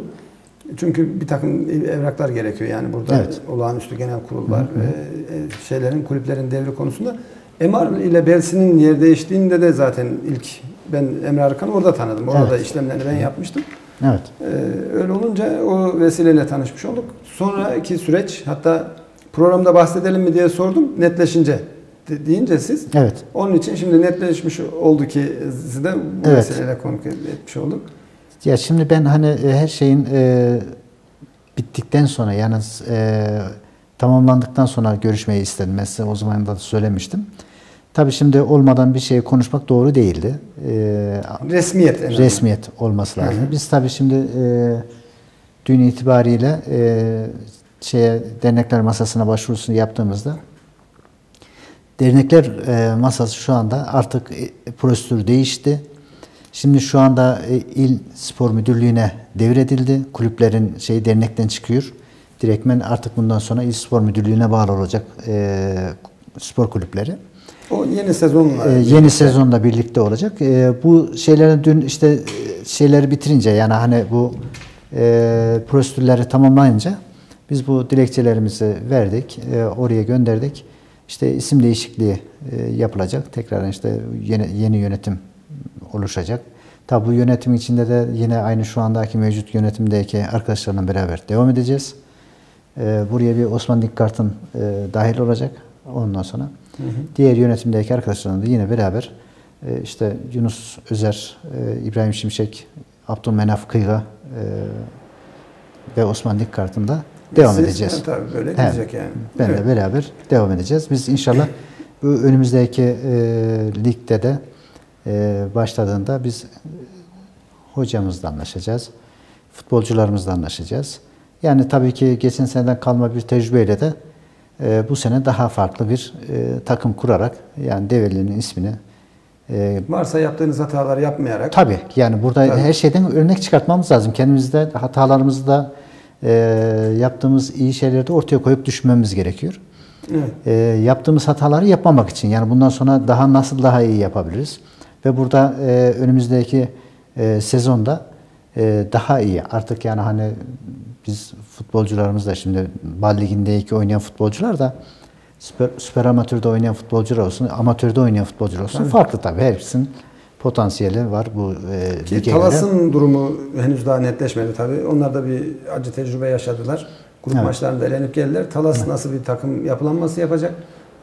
Çünkü bir takım evraklar gerekiyor yani burada Evet. olağanüstü genel kurul var. Hı hı. Şeylerin kulüplerin devri konusunda. MR ile Belsin'in yer değiştiğinde de zaten ilk ben Emre Arıkan'ı orada tanıdım. Orada Evet. işlemlerini ben yapmıştım. Evet. Ee, öyle olunca o vesileyle tanışmış olduk. Sonraki süreç hatta programda bahsedelim mi diye sordum. Netleşince de- deyince siz. Evet. Onun için şimdi netleşmiş oldu ki sizi de bu Evet. vesileyle konuk etmiş olduk. Ya şimdi ben hani e, her şeyin e, bittikten sonra yani e, tamamlandıktan sonra görüşmeyi istedim. Ben size o zaman da söylemiştim. Tabii şimdi olmadan bir şey konuşmak doğru değildi. E, Resmiyet azından. resmiyet olması lazım. Hı hı. Biz tabii şimdi e, dün itibariyle e, şeye dernekler masasına başvurusunu yaptığımızda dernekler e, masası şu anda artık e, prosedür değişti. Şimdi şu anda e, il spor müdürlüğüne devredildi. Kulüplerin şey dernekten çıkıyor. Direktmen artık bundan sonra il spor müdürlüğüne bağlı olacak e, spor kulüpleri. O yeni sezonla. Ee, yeni sezonda birlikte olacak. Ee, bu şeylerin dün işte e, şeyleri bitirince yani hani bu e, prosedürleri tamamlayınca biz bu dilekçelerimizi verdik, e, oraya gönderdik. İşte isim değişikliği e, yapılacak. Tekrar işte yeni, yeni yönetim oluşacak. Tabi bu yönetim içinde de yine aynı şu andaki mevcut yönetimdeki arkadaşlarla beraber devam edeceğiz. E, buraya bir Osman Dikkart'ın e, dahil olacak. Ondan sonra diğer yönetimdeki arkadaşlarla da yine beraber e, işte Yunus Özer, e, İbrahim Şimşek, Abdülmenaf Kıyga e, ve Osman Dikkart'ın da devam Siz- edeceğiz. Tabii böyle Evet. gidecek yani. Benle Evet. beraber devam edeceğiz. Biz inşallah bu önümüzdeki e, ligde de e, başladığında biz hocamızla anlaşacağız. Futbolcularımızla anlaşacağız. Yani tabii ki geçen seneden kalma bir tecrübeyle de e, bu sene daha farklı bir e, takım kurarak yani Develi'nin ismini e, Varsa yaptığınız hataları yapmayarak. Tabii yani burada Tabii. her şeyden örnek çıkartmamız lazım. Kendimizde hatalarımızı da e, yaptığımız iyi şeyleri de ortaya koyup düşünmemiz gerekiyor. Evet. E, yaptığımız hataları yapmamak için yani bundan sonra daha nasıl daha iyi yapabiliriz ve burada e, önümüzdeki e, sezonda daha iyi artık yani hani biz futbolcularımız da şimdi Bal Ligi'ndeki oynayan futbolcular da süper, süper amatörde oynayan futbolcular olsun, amatörde oynayan futbolcular olsun farklı tabii. Hepsinin potansiyeli var bu e, Ki lige göre. Talas'ın durumu henüz daha netleşmedi tabii. Onlar da bir acı tecrübe yaşadılar. Grup Evet. maçlarında elenip geldiler. Talas nasıl bir takım yapılanması yapacak?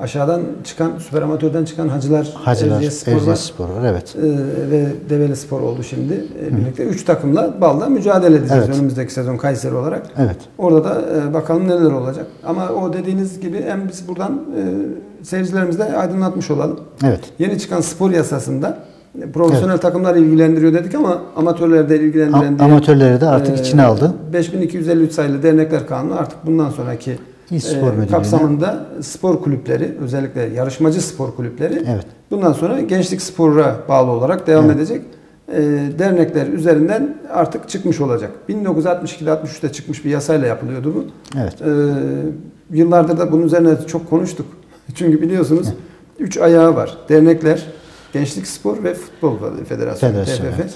Aşağıdan çıkan, süper amatörden çıkan Hacılar, Hacılar, Erciyes Spor Erciyes var. Spor var. Evet. Ee, ve Develi Spor oldu şimdi. Ee, birlikte üç takımla balda mücadele edeceğiz Evet. önümüzdeki sezon Kayseri olarak. Evet. Orada da e, bakalım neler olacak. Ama o dediğiniz gibi hem biz buradan e, seyircilerimize aydınlatmış olalım. Evet. Yeni çıkan spor yasasında e, profesyonel takımlar ilgilendiriyor dedik ama amatörleri de ilgilendiren diye, amatörleri de artık e, içine aldı. 5253 sayılı dernekler kanunu artık bundan sonraki İl e, Spor Müdürlüğü'ne. kapsamında spor kulüpleri özellikle yarışmacı spor kulüpleri Evet. bundan sonra gençlik spora bağlı olarak devam Evet. edecek. E, dernekler üzerinden artık çıkmış olacak. 1962'de 63'te çıkmış bir yasayla yapılıyordu bu. Evet. Ee, yıllardır da bunun üzerine çok konuştuk. Çünkü biliyorsunuz üç ayağı var. Dernekler, Gençlik Spor ve Futbol Federasyonu, Federasyon, TFF. evet.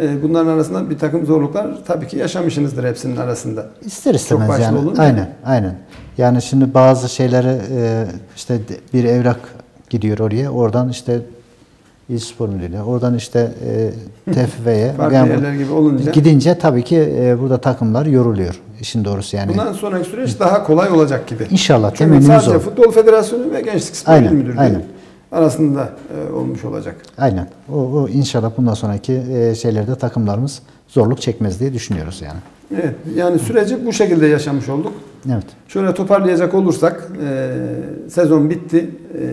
Ee, bunların arasında bir takım zorluklar tabii ki yaşamışsınızdır hepsinin arasında. İster istemez başlı yani. olunca. Aynen, aynen. Yani şimdi bazı şeyleri e, işte bir evrak gidiyor oraya. Oradan işte İl Spor Müdürlüğü'ne, oradan işte e, TFF'ye yani gibi olunca. gidince tabii ki e, burada takımlar yoruluyor. İşin doğrusu yani. Bundan sonraki süreç daha kolay olacak gibi. İnşallah temennimiz sadece o. Futbol Federasyonu ve Gençlik Spor Aynen, Müdürlüğü aynen. Arasında e, olmuş olacak. Aynen. O, o inşallah bundan sonraki e, şeylerde takımlarımız zorluk çekmez diye düşünüyoruz yani. Evet, yani süreci bu şekilde yaşamış olduk. Evet. Şöyle toparlayacak olursak e, sezon bitti. E,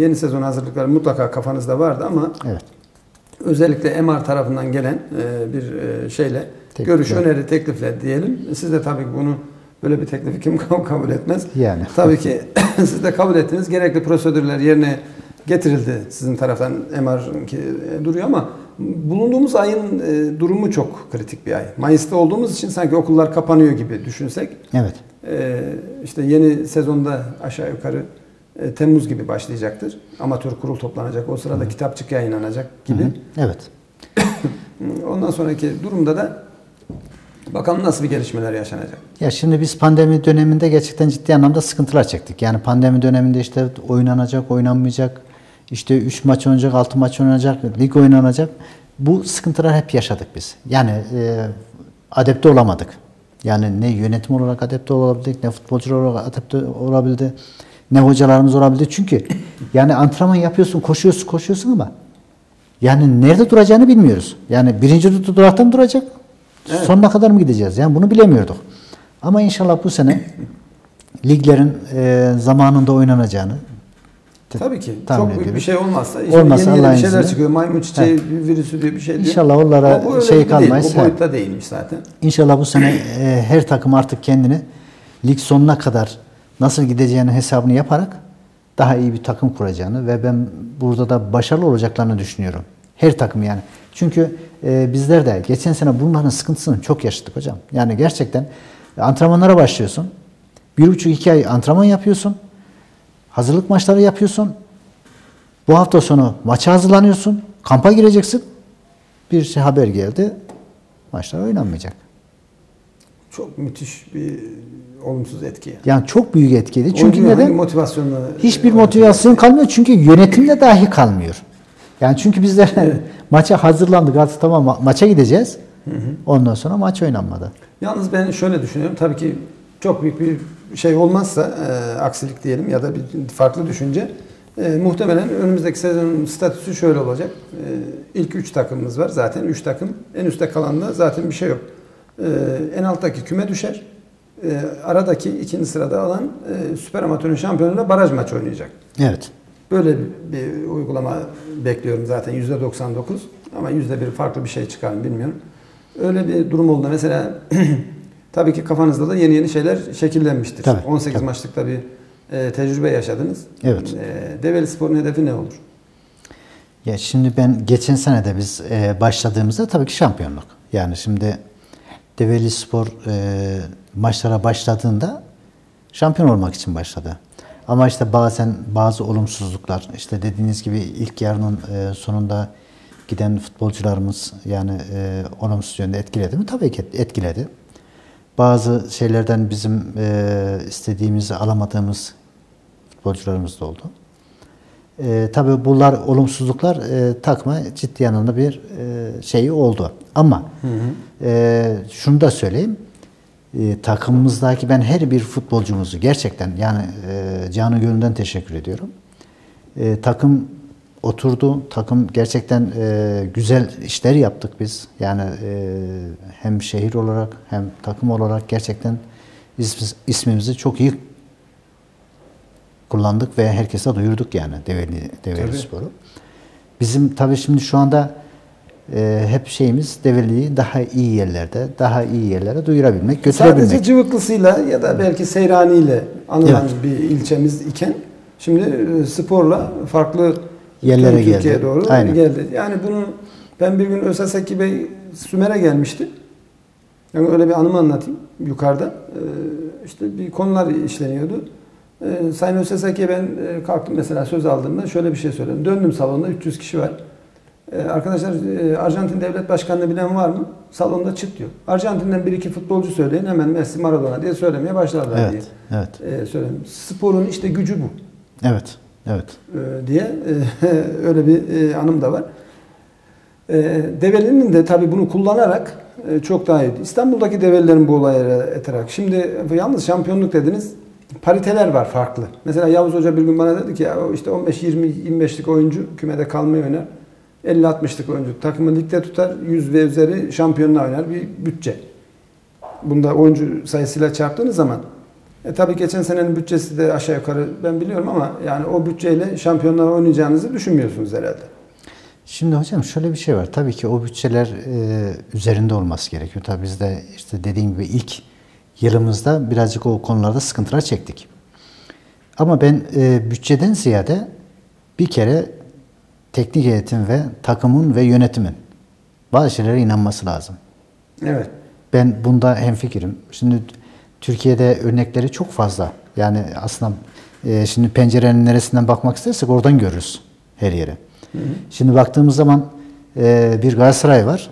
yeni sezon hazırlıkları mutlaka kafanızda vardı ama Evet. özellikle MR tarafından gelen e, bir e, şeyle Teklifle. görüş, öneri, teklifle diyelim. Siz de tabii bunu böyle bir teklifi kim kabul etmez? Yani. Tabii ki siz de kabul ettiniz. Gerekli prosedürler yerine getirildi sizin taraftan MR ki e, duruyor ama bulunduğumuz ayın e, durumu çok kritik bir ay. Mayıs'ta olduğumuz için sanki okullar kapanıyor gibi düşünsek. Evet. E, işte yeni sezonda aşağı yukarı e, Temmuz gibi başlayacaktır. Amatör kurul toplanacak. O sırada kitapçık yayınlanacak gibi. Hı. Evet. Ondan sonraki durumda da bakalım nasıl bir gelişmeler yaşanacak. Ya şimdi biz pandemi döneminde gerçekten ciddi anlamda sıkıntılar çektik. Yani pandemi döneminde işte oynanacak, oynanmayacak, işte 3 maç oynanacak, 6 maç oynanacak, lig oynanacak. Bu sıkıntılar hep yaşadık biz. Yani e, adapte olamadık. Yani ne yönetim olarak adapte olabildik, ne futbolcular olarak adapte olabildi, ne hocalarımız olabildi. Çünkü yani antrenman yapıyorsun, koşuyorsun, koşuyorsun ama yani nerede duracağını bilmiyoruz. Yani birinci durakta mı duracak? Evet. Sonuna kadar mı gideceğiz? Yani bunu bilemiyorduk. Ama inşallah bu sene liglerin e, zamanında oynanacağını Tabii ki. Çok büyük bir şey olmazsa işte Olmazsa yeni yeni bir şeyler izniyle. çıkıyor. Maymun çiçeği virüsü diye bir şey diyor. İnşallah onlara Ama bu öyle şey gibi değil. kalmayız. O Ha. boyutta değilmiş zaten. İnşallah bu sene e, her takım artık kendini lig sonuna kadar nasıl gideceğini hesabını yaparak daha iyi bir takım kuracağını ve ben burada da başarılı olacaklarını düşünüyorum. Her takım yani. Çünkü e, bizler de geçen sene bunların sıkıntısını çok yaşadık hocam. Yani gerçekten antrenmanlara başlıyorsun. Bir buçuk iki ay antrenman yapıyorsun. Hazırlık maçları yapıyorsun. Bu hafta sonu maça hazırlanıyorsun. Kampa gireceksin. Bir şey haber geldi. Maçlar oynanmayacak. Çok müthiş bir olumsuz etki. yani. Yani çok büyük etkili. Çünkü hangi neden? motivasyonla Hiçbir e, motivasyon kalmıyor. Çünkü yönetimde dahi kalmıyor. Yani çünkü bizler maça hazırlandık artık tamam ma- maça gideceğiz. Ondan sonra maç oynanmadı. Yalnız ben şöyle düşünüyorum. Tabii ki çok büyük bir şey olmazsa e, aksilik diyelim ya da bir farklı düşünce e, muhtemelen önümüzdeki sezonun statüsü şöyle olacak. E, ilk 3 takımımız var zaten. 3 takım. En üstte kalan da zaten bir şey yok. E, en alttaki küme düşer. E, aradaki ikinci sırada alan e, Süper Amatörün şampiyonuyla baraj maçı oynayacak. Evet. Böyle bir uygulama bekliyorum zaten yüzde 99 ama yüzde bir farklı bir şey çıkar mı bilmiyorum. Öyle bir durum oldu. Mesela tabii ki kafanızda da yeni yeni şeyler şekillenmiştir. Tabii, 18 tabii. maçlıkta bir e, tecrübe yaşadınız. Evet. E, Develi Spor'un hedefi ne olur? Ya şimdi ben geçen sene de biz e, başladığımızda tabii ki şampiyonluk. Yani şimdi Develi Spor e, maçlara başladığında şampiyon olmak için başladı. Ama işte bazen bazı olumsuzluklar, işte dediğiniz gibi ilk yarının e, sonunda giden futbolcularımız yani e, olumsuz yönde etkiledi mi? Tabii ki etkiledi. Bazı şeylerden bizim e, istediğimizi alamadığımız futbolcularımız da oldu. E, tabii bunlar olumsuzluklar e, takma ciddi anlamda bir e, şeyi oldu. Ama e, şunu da söyleyeyim. E, takımımızdaki ben her bir futbolcumuzu gerçekten yani e, canı gönülden teşekkür ediyorum. E, takım oturdu. Takım gerçekten e, güzel işler yaptık biz. Yani e, hem şehir olarak hem takım olarak gerçekten ismi- ismimizi çok iyi kullandık ve herkese duyurduk yani Develi, Develi Tabii. Spor'u. Bizim tabii şimdi şu anda e, hep şeyimiz Develi'yi daha iyi yerlerde, daha iyi yerlere duyurabilmek, götürebilmek. Sadece Cıvıklısı'yla ya da belki Seyrani'yle anılan Evet. bir ilçemiz iken şimdi e, sporla farklı Yerlere tüm Türkiye'ye geldi. doğru Aynen. geldi. Yani bunu ben bir gün Ösaseki Bey Sümer'e gelmişti. Yani öyle bir anımı anlatayım yukarıda. Ee, işte bir konular işleniyordu. Ee, Sayın Öseseki'ye ben e, kalktım mesela söz aldığımda şöyle bir şey söyledim. Döndüm salonda 300 kişi var. Ee, arkadaşlar e, Arjantin Devlet Başkanı'nı bilen var mı? Salonda çıt diyor. Arjantin'den bir iki futbolcu söyleyin hemen Messi Maradona diye söylemeye başlarlar Evet, diye. evet, Ee, söyledim. Sporun işte gücü bu evet, evet. e, diye e, öyle bir e, anım da var. E, Develi'nin de tabii bunu kullanarak e, çok daha iyi. İstanbul'daki develilerin bu olaya etarak. Şimdi yalnız şampiyonluk dediniz. Pariteler var farklı. Mesela Yavuz Hoca bir gün bana dedi ki işte 15-20-25'lik oyuncu kümede kalmayı oynar. 50-60'lık oyuncu takımı ligde tutar. 100 ve üzeri şampiyonluğa oynar bir bütçe. Bunda oyuncu sayısıyla çarptığınız zaman e tabii geçen senenin bütçesi de aşağı yukarı ben biliyorum ama yani o bütçeyle şampiyonlar oynayacağınızı düşünmüyorsunuz herhalde. Şimdi hocam şöyle bir şey var. Tabii ki o bütçeler e, üzerinde olması gerekiyor. Tabii biz de işte dediğim gibi ilk yılımızda birazcık o konularda sıkıntılar çektik. Ama ben e, bütçeden ziyade bir kere teknik heyetin ve takımın ve yönetimin bazı şeylere inanması lazım. Evet. Ben bunda hemfikirim. Şimdi Türkiye'de örnekleri çok fazla. Yani aslında e, şimdi pencerenin neresinden bakmak istersek oradan görürüz her yere. Şimdi baktığımız zaman e, bir Galatasaray var.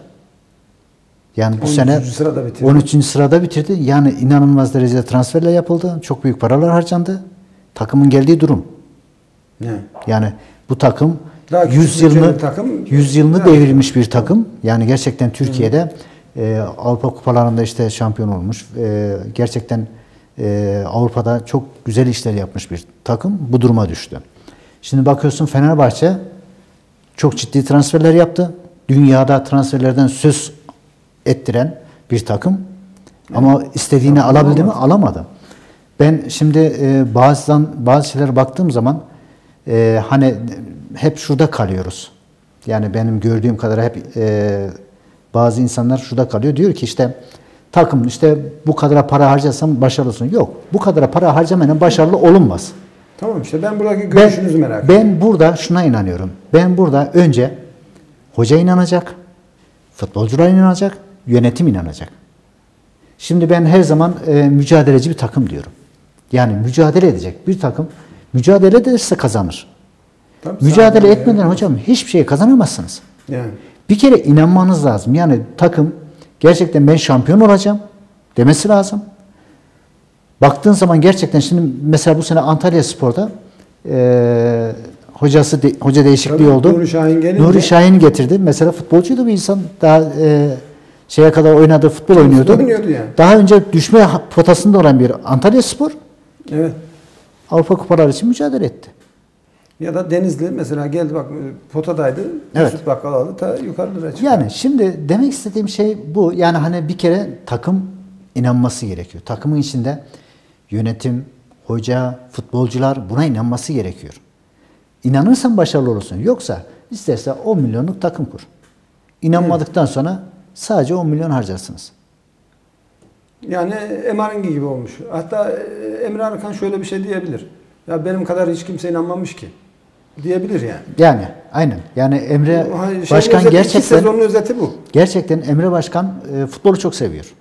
Yani bu 13. sene sırada bitirdi. 13. sırada bitirdi. Yani inanılmaz derecede transferler yapıldı. Çok büyük paralar harcandı. Takımın geldiği durum. Ne? Yani bu takım Daha küçük 100 bütçeli yılını takım. 100 yılını devirmiş bir takım. Yani gerçekten Türkiye'de e, Avrupa kupalarında işte şampiyon olmuş. E, gerçekten e, Avrupa'da çok güzel işler yapmış bir takım bu duruma düştü. Şimdi bakıyorsun Fenerbahçe çok ciddi transferler yaptı. Dünyada transferlerden söz ettiren bir takım. Ama istediğini Takım alabildi mi? Alamadı. Ben şimdi e, bazen bazı şeylere baktığım zaman e, hani hep şurada kalıyoruz. Yani benim gördüğüm kadar hep e, bazı insanlar şurada kalıyor. Diyor ki işte takım işte bu kadar para harcarsam başarılısın. Yok. Bu kadar para harcamayla başarılı olunmaz. Tamam işte ben buradaki Ben, görüşünüzü merak ediyorum. ben burada şuna inanıyorum. Ben burada önce hoca inanacak, futbolcular inanacak, yönetim inanacak. Şimdi ben her zaman e, mücadeleci bir takım diyorum. Yani mücadele edecek bir takım mücadele ederse kazanır. Tabii Mücadele etmeden yani. hocam hiçbir şeye kazanamazsınız. Yani. Bir kere inanmanız lazım. Yani takım gerçekten ben şampiyon olacağım demesi lazım. Baktığın zaman gerçekten şimdi mesela bu sene Antalya Spor'da e, hocası de- hoca değişikliği Tabii, oldu. Nuri Şahin Nuri Şahin getirdi. Mesela futbolcuydu bir insan. Daha e, şeye kadar oynadığı futbol oynuyordu. oynuyordu yani. Daha önce düşme potasında olan bir Antalya Spor Evet. Avrupa kupaları için mücadele etti. Ya da Denizli mesela geldi bak potadaydı. Evet. Süt bakkal aldı ta yukarılara çıktı. Yani şimdi demek istediğim şey bu. Yani hani bir kere takım inanması gerekiyor. Takımın içinde yönetim, hoca, futbolcular buna inanması gerekiyor. İnanırsan başarılı olursun. Yoksa isterse 10 milyonluk takım kur. İnanmadıktan sonra sadece 10 milyon harcarsınız. Yani Emarengi gibi olmuş. Hatta Emre Arkan şöyle bir şey diyebilir. Ya benim kadar hiç kimse inanmamış ki. Diyebilir yani. Yani aynen. Yani Emre şeyin Başkan özeti, gerçekten sezonun özeti bu. gerçekten Emre Başkan e, futbolu çok seviyor.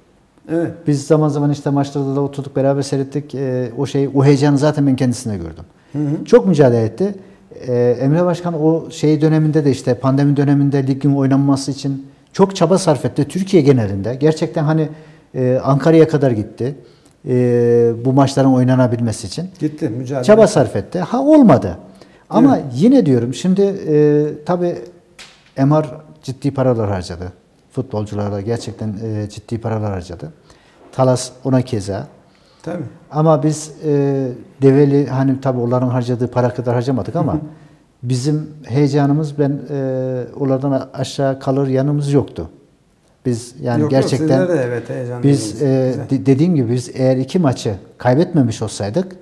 Evet. Biz zaman zaman işte maçlarda da oturduk beraber seyrettik. Ee, o şey, o heyecanı zaten ben kendisinde gördüm. Çok mücadele etti. Ee, Emre Başkan o şey döneminde de işte pandemi döneminde ligin oynanması için çok çaba sarf etti. Türkiye genelinde. Gerçekten hani e, Ankara'ya kadar gitti. E, bu maçların oynanabilmesi için. Gitti mücadele. Çaba sarf etti. Ha olmadı. Ama yine diyorum şimdi e, tabii MR ciddi paralar harcadı. Futbolculara gerçekten e, ciddi paralar harcadı. Talas ona keza. Tabii. Ama biz e, Develi hani tabii onların harcadığı para kadar harcamadık ama bizim heyecanımız ben e, onlardan aşağı kalır yanımız yoktu. Biz yani Yok, yok, gerçekten sizler de evet biz e, de- dediğim gibi biz eğer iki maçı kaybetmemiş olsaydık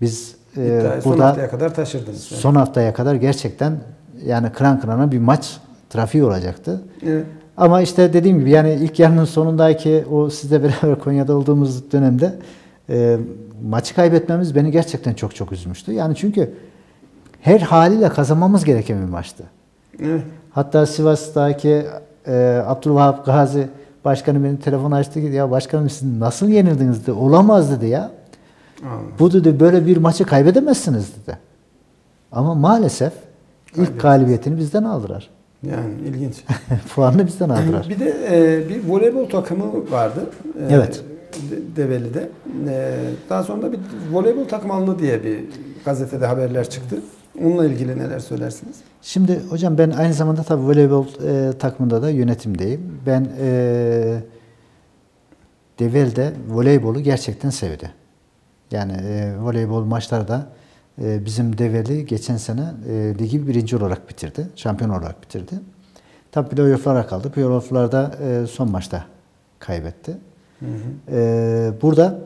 biz e, İddiayı son haftaya kadar taşırdınız. son haftaya kadar gerçekten yani kıran kırana bir maç trafiği olacaktı. Evet. Ama işte dediğim gibi yani ilk yarının sonundaki o sizle beraber Konya'da olduğumuz dönemde e, maçı kaybetmemiz beni gerçekten çok çok üzmüştü. Yani çünkü her haliyle kazanmamız gereken bir maçtı. Evet. Hatta Sivas'taki e, Abdülvahap Gazi başkanı beni telefon açtı ki ya başkanım siz nasıl yenildiniz dedi. Olamaz dedi ya. Anladım. Bu dedi böyle bir maçı kaybedemezsiniz dedi. Ama maalesef ilk Kaybettiniz. galibiyetini bizden aldılar. Yani ilginç. Puanını bizden aldılar. Bir de e, bir voleybol takımı vardı. E, Evet. De- Develi'de. E, daha sonra da bir voleybol takımı alındı diye bir gazetede haberler çıktı. Onunla ilgili neler söylersiniz? Şimdi hocam ben aynı zamanda tabii voleybol e, takımında da yönetimdeyim. Ben e, Devel'de voleybolu gerçekten sevdi. Yani e, voleybol maçlarda e, bizim Develi geçen sene e, ligi birinci olarak bitirdi. Şampiyon olarak bitirdi. Tabii playoff'lara kaldı. Playoff'larda e, son maçta kaybetti. E, burada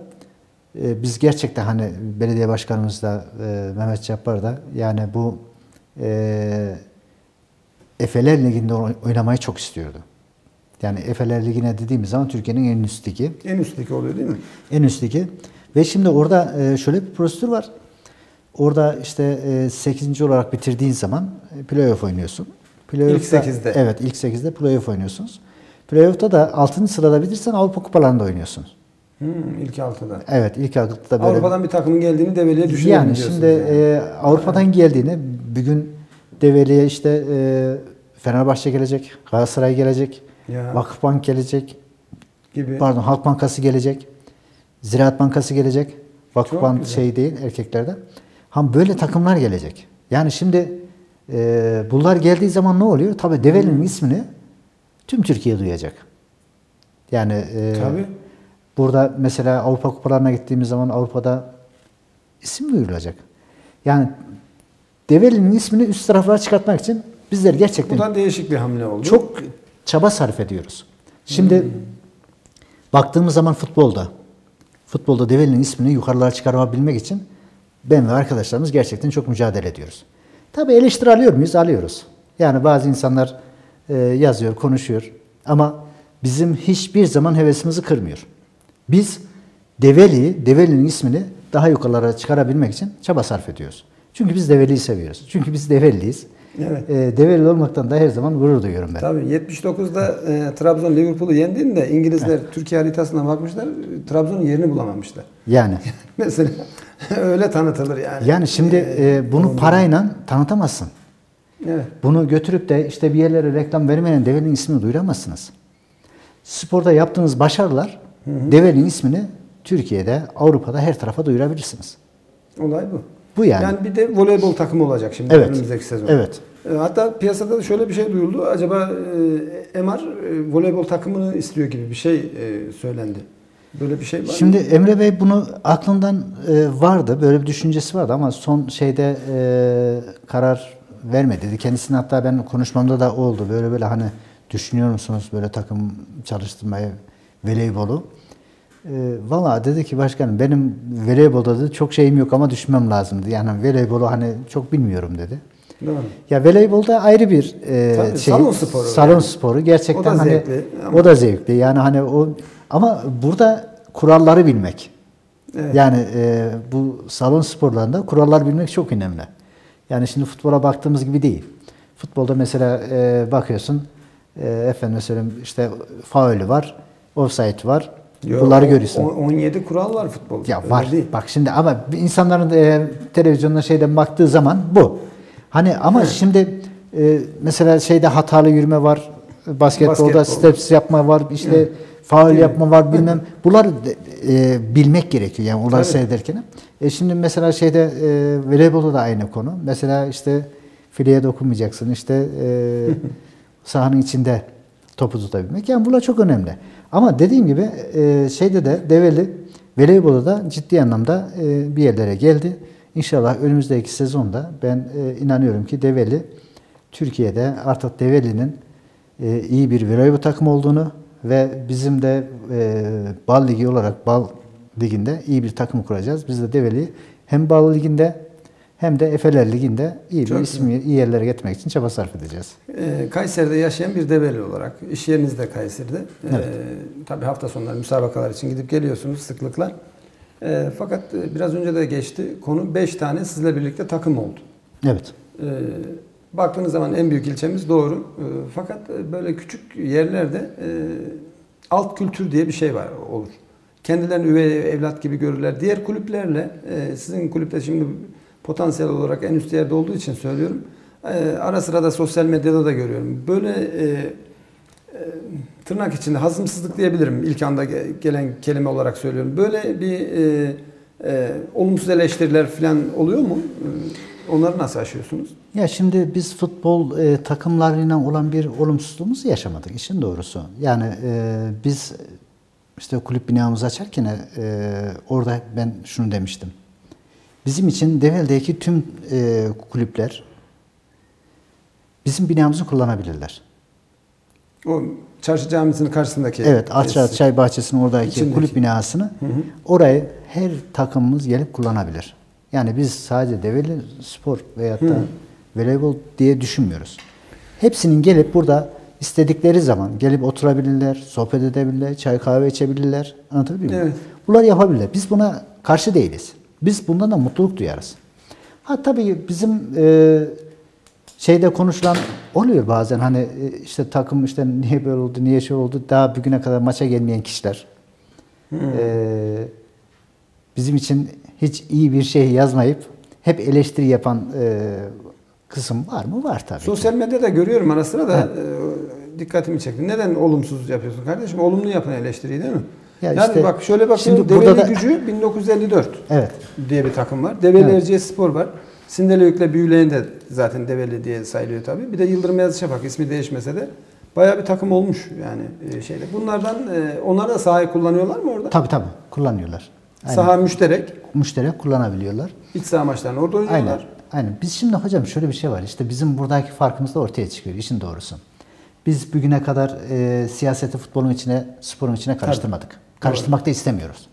e, biz gerçekten hani belediye başkanımız da e, Mehmet Cabbar da yani bu e, Efeler Ligi'nde oy- oynamayı çok istiyordu. Yani Efeler Ligi'ne dediğimiz zaman Türkiye'nin en üst ligi. En üstteki oluyor değil mi? En üst ligi. Ve şimdi orada e, şöyle bir prosedür var. Orada işte 8. olarak bitirdiğin zaman e, playoff oynuyorsun. Playoff'ta- İlk sekizde. Evet ilk 8'de playoff oynuyorsunuz. Playoff'ta da 6. sırada bitirsen Avrupa kupalarında oynuyorsunuz. Hmm, ilk altıda. Evet ilk altıda böyle. Avrupa'dan bir takımın geldiğini Develi'ye düşünüyorum yani şimdi yani. e, Avrupa'dan geldiğini bir gün Develi'ye işte e, Fenerbahçe gelecek, Galatasaray gelecek, Ya. Vakıfbank gelecek, gibi. pardon Halk Bankası gelecek, Ziraat Bankası gelecek. Vakıfbank şey değil erkeklerde. Ham böyle takımlar gelecek. Yani şimdi e, bunlar geldiği zaman ne oluyor? Tabii Develi'nin Hmm. ismini tüm Türkiye duyacak. Yani e, Tabii. burada mesela Avrupa kupalarına gittiğimiz zaman Avrupa'da isim duyurulacak. Yani Develi'nin ismini üst taraflara çıkartmak için bizler gerçekten Bu da değişik bir hamle oldu. çok çaba sarf ediyoruz. Şimdi baktığımız zaman futbolda, futbolda Develi'nin ismini yukarılara çıkarabilmek için ben ve arkadaşlarımız gerçekten çok mücadele ediyoruz. Tabii eleştiri alıyor muyuz? Alıyoruz. Yani bazı insanlar e, yazıyor, konuşuyor ama bizim hiçbir zaman hevesimizi kırmıyor. Biz Develi'yi, Develi'nin ismini daha yukarılara çıkarabilmek için çaba sarf ediyoruz. Çünkü biz Develi'yi seviyoruz. Çünkü biz Develi'yiz. Evet. E, Develi olmaktan da her zaman gurur duyuyorum ben. Tabii 79'da e, Trabzon Liverpool'u yendiğinde İngilizler Türkiye haritasına bakmışlar. e, Trabzon'un yerini bulamamışlar. Yani Mesela öyle tanıtılır yani. yani şimdi e, bunu parayla tanıtamazsın. Evet. Bunu götürüp de işte bir yerlere reklam vermeyen Develi'nin ismini duyuramazsınız. Sporda yaptığınız başarılar Develi'nin ismini Türkiye'de, Avrupa'da her tarafa duyurabilirsiniz. Olay bu. Bu yani. Yani bir de voleybol takımı olacak şimdi Evet. önümüzdeki sezon. Evet. E, Hatta piyasada da şöyle bir şey duyuldu. Acaba e, MR e, voleybol takımını istiyor gibi bir şey e, söylendi. Böyle bir şey var mı? Şimdi Emre Bey bunu aklından e, vardı, böyle bir düşüncesi vardı ama son şeyde e, karar vermedi. dedi. Kendisine hatta ben konuşmamda da oldu. Böyle böyle hani düşünüyor musunuz böyle takım çalıştırmayı, voleybolu? E, Valla dedi ki başkanım benim voleybolda dedi, çok şeyim yok ama düşünmem lazımdı. Yani voleybolu hani çok bilmiyorum dedi. Doğru. Ya voleybolda ayrı bir e, Tabii, şey. salon sporu Salon yani. sporu gerçekten O da hani zevkli ama- o da zevkli. Yani hani o ama burada kuralları bilmek. Evet. Yani e, bu salon sporlarında kurallar bilmek çok önemli. Yani şimdi futbola baktığımız gibi değil. Futbolda mesela e, bakıyorsun e, efendim söyleyeyim işte faulü var, offside var. Yo, Bunları görüyorsun. o- 17 kural var futbolda. Ya var. değil. Bak şimdi ama insanların e, televizyonda şeyden baktığı zaman bu. Hani ama şimdi e, mesela şeyde hatalı yürüme var. Basketbolda Basketbol. steps yapma var. işte faul Değil mi? yapma var bilmem. Bunları e, bilmek gerekiyor yani onları Tabii. seyrederken. E şimdi mesela şeyde e, voleybolda da aynı konu. Mesela işte fileye dokunmayacaksın. İşte e, sahanın içinde topu tutabilmek. Yani bunlar çok önemli. Ama dediğim gibi e, şeyde de Develi voleybolda da ciddi anlamda e, bir yerlere geldi. İnşallah önümüzdeki sezonda ben e, inanıyorum ki Develi Türkiye'de artık Develi'nin e, iyi bir voleybol takımı olduğunu ve bizim de e, Bal Ligi olarak Bal Ligi'nde iyi bir takım kuracağız. Biz de Develi hem Bal Ligi'nde hem de Efeler Ligi'nde iyi bir ismi iyi yerlere getirmek için çaba sarf edeceğiz. Ee, Kayseri'de yaşayan bir Develi olarak, iş yeriniz de Kayseri'de. Ee, Evet. tabii hafta sonları müsabakalar için gidip geliyorsunuz sıklıkla. Ee, fakat e, biraz önce de geçti konu 5 tane sizle birlikte takım oldu. Evet. Ee, baktığınız zaman en büyük ilçemiz doğru. Ee, fakat e, böyle küçük yerlerde e, alt kültür diye bir şey var olur. Kendilerini üvey evlat gibi görürler. Diğer kulüplerle e, sizin kulüpte şimdi potansiyel olarak en üst yerde olduğu için söylüyorum. E, ara sıra da sosyal medyada da görüyorum. Böyle e, e, tırnak içinde hazımsızlık diyebilirim ilk anda ge- gelen kelime olarak söylüyorum. Böyle bir e, e, olumsuz eleştiriler falan oluyor mu? E, onları nasıl aşıyorsunuz? Ya şimdi biz futbol e, takımlarıyla olan bir olumsuzluğumuzu yaşamadık işin doğrusu. Yani e, biz işte kulüp binamızı açarken e, orada ben şunu demiştim. Bizim için Develi'deki tüm e, kulüpler bizim binamızı kullanabilirler. O çarşı camisinin karşısındaki. Evet, tesis. Çay Bahçesi'nin oradaki İçindeki. kulüp binasını orayı her takımımız gelip kullanabilir. Yani biz sadece Develi Spor veyahut da voleybol diye düşünmüyoruz. Hepsinin gelip burada istedikleri zaman gelip oturabilirler, sohbet edebilirler, çay kahve içebilirler. Anlatabiliyor muyum? Evet. Bunlar yapabilirler. Biz buna karşı değiliz. Biz bundan da mutluluk duyarız. Ha tabii bizim e, şeyde konuşulan oluyor bazen hani e, işte takım işte niye böyle oldu, niye şey oldu daha bugüne kadar maça gelmeyen kişiler. E, bizim için hiç iyi bir şey yazmayıp hep eleştiri yapan e, kısım var mı? Var tabii. Sosyal medyada görüyorum ara sıra da e, dikkatimi çekti. Neden olumsuz yapıyorsun kardeşim? Olumlu yapın eleştiriyi değil mi? Ya yani işte bak şöyle bakıyorum. şimdi Develi da- Gücü 1954 Evet. diye bir takım var. Develi Evet. Erciyes Spor var. Sindeliyük'le Büyüleyen de zaten Develi diye sayılıyor tabii. Bir de Yıldırım Beyaz Şafak ismi değişmese de bayağı bir takım olmuş yani e, şeyde. Bunlardan e, onlar da sahayı kullanıyorlar mı orada? Tabii tabii kullanıyorlar. Aynen. Saha müşterek. Müşterek kullanabiliyorlar. İç saha maçlarını orada oynuyorlar. Aynen. Aynen. Biz şimdi hocam şöyle bir şey var. İşte bizim buradaki farkımız da ortaya çıkıyor. işin doğrusu. Biz bugüne kadar e, siyaseti futbolun içine, sporun içine karıştırmadık. Karıştırmak da istemiyoruz.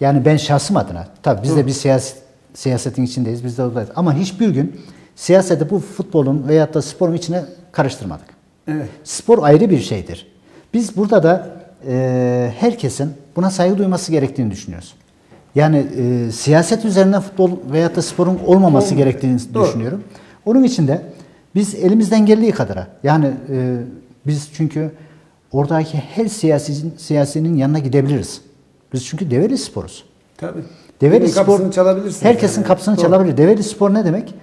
Yani ben şahsım adına, tabii biz de bir siyaset, siyasetin içindeyiz, biz de oradayız. Ama hiçbir gün siyaseti bu futbolun veyahut da sporun içine karıştırmadık. Evet. Spor ayrı bir şeydir. Biz burada da e, herkesin buna saygı duyması gerektiğini düşünüyoruz. Yani e, siyaset üzerinden futbol veyahut da sporun olmaması Olmuyor. gerektiğini Doğru. düşünüyorum. Onun için de biz elimizden geldiği kadara yani e, biz çünkü oradaki her siyasinin, siyasinin yanına gidebiliriz. Biz çünkü develi sporuz. Tabii. Develi Birinin spor çalabilirsiniz. Herkesin yani. kapısını Doğru. çalabilir. Develi spor ne demek?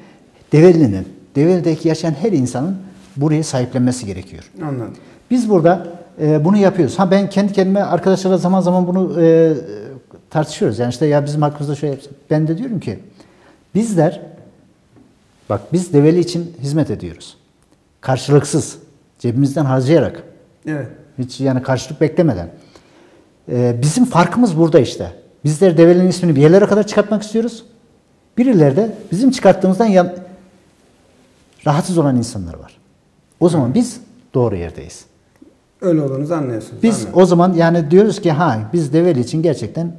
Develinin, Develi'deki yaşayan her insanın burayı sahiplenmesi gerekiyor. Anladım. Biz burada e, bunu yapıyoruz. Ha ben kendi kendime arkadaşlarla zaman zaman bunu e, tartışıyoruz. Yani işte ya bizim hakkımızda şöyle yapsın. Ben de diyorum ki bizler bak biz Develi için hizmet ediyoruz. Karşılıksız, cebimizden harcayarak, Evet. hiç yani karşılık beklemeden. E, bizim farkımız burada işte. Bizler Develi'nin ismini bir yerlere kadar çıkartmak istiyoruz. Birileri de bizim çıkarttığımızdan yan, rahatsız olan insanlar var. O zaman biz doğru yerdeyiz. Öyle olduğunuzu anlıyorsunuz. Biz Anladım. o zaman yani diyoruz ki ha biz Develi için gerçekten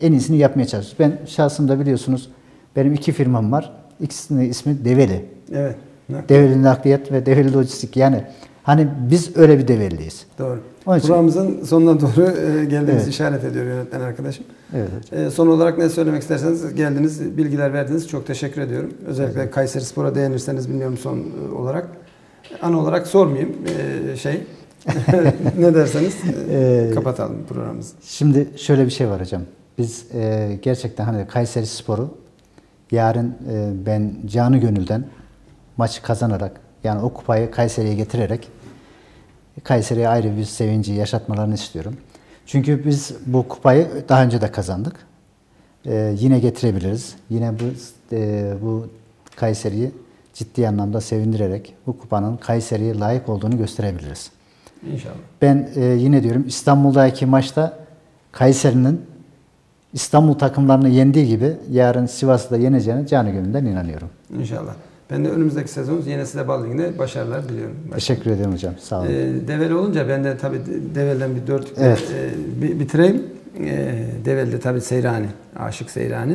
en iyisini yapmaya çalışıyoruz. Ben şahsımda biliyorsunuz benim iki firmam var. İkisinin ismi Develi. Evet. Develi Nakliyat ve Develi Lojistik. Yani hani biz öyle bir Develi'yiz. Doğru. Onun için- Programımızın sonuna doğru e, geldiğinizi Evet. işaret ediyor yönetmen arkadaşım. Evet. E, son olarak ne söylemek isterseniz geldiniz, bilgiler verdiniz. Çok teşekkür ediyorum. Özellikle Kayseri Spor'a değinirseniz bilmiyorum son e, olarak. An olarak sormayayım e, şey. ne derseniz e, kapatalım programımızı. Şimdi şöyle bir şey var hocam. Biz e, gerçekten hani Kayseri Sporu yarın e, ben canı gönülden maçı kazanarak yani o kupayı Kayseri'ye getirerek Kayseri'ye ayrı bir sevinci yaşatmalarını istiyorum. Çünkü biz bu kupayı daha önce de kazandık. E, yine getirebiliriz. Yine bu e, bu Kayseri'yi ciddi anlamda sevindirerek bu kupanın Kayseri'ye layık olduğunu gösterebiliriz. İnşallah. Ben e, yine diyorum İstanbul'daki maçta Kayseri'nin İstanbul takımlarını yendiği gibi yarın Sivas'ı da yeneceğine canı gönülden inanıyorum. İnşallah. Ben de önümüzdeki sezon yine size Bal Ligi'nde başarılar diliyorum. Teşekkür ederim hocam. Sağ olun. E, Develi olunca ben de tabii Develi'den bir dört Evet. e, bi- bitireyim. E, Develi'de tabii Seyrani, Aşık Seyrani.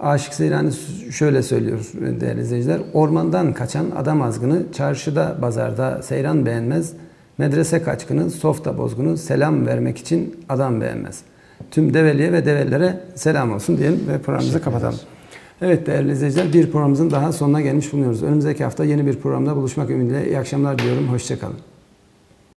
Aşık Seyrani şöyle söylüyor değerli izleyiciler. Ormandan kaçan adam azgını, çarşıda, pazarda seyran beğenmez. Medrese kaçkını, softa bozgunu, selam vermek için adam beğenmez. Tüm Develi'ye ve Develilere selam olsun diyelim ve programımızı kapatalım. Evet değerli izleyiciler bir programımızın daha sonuna gelmiş bulunuyoruz. Önümüzdeki hafta yeni bir programda buluşmak ümidiyle iyi akşamlar diliyorum. Hoşçakalın.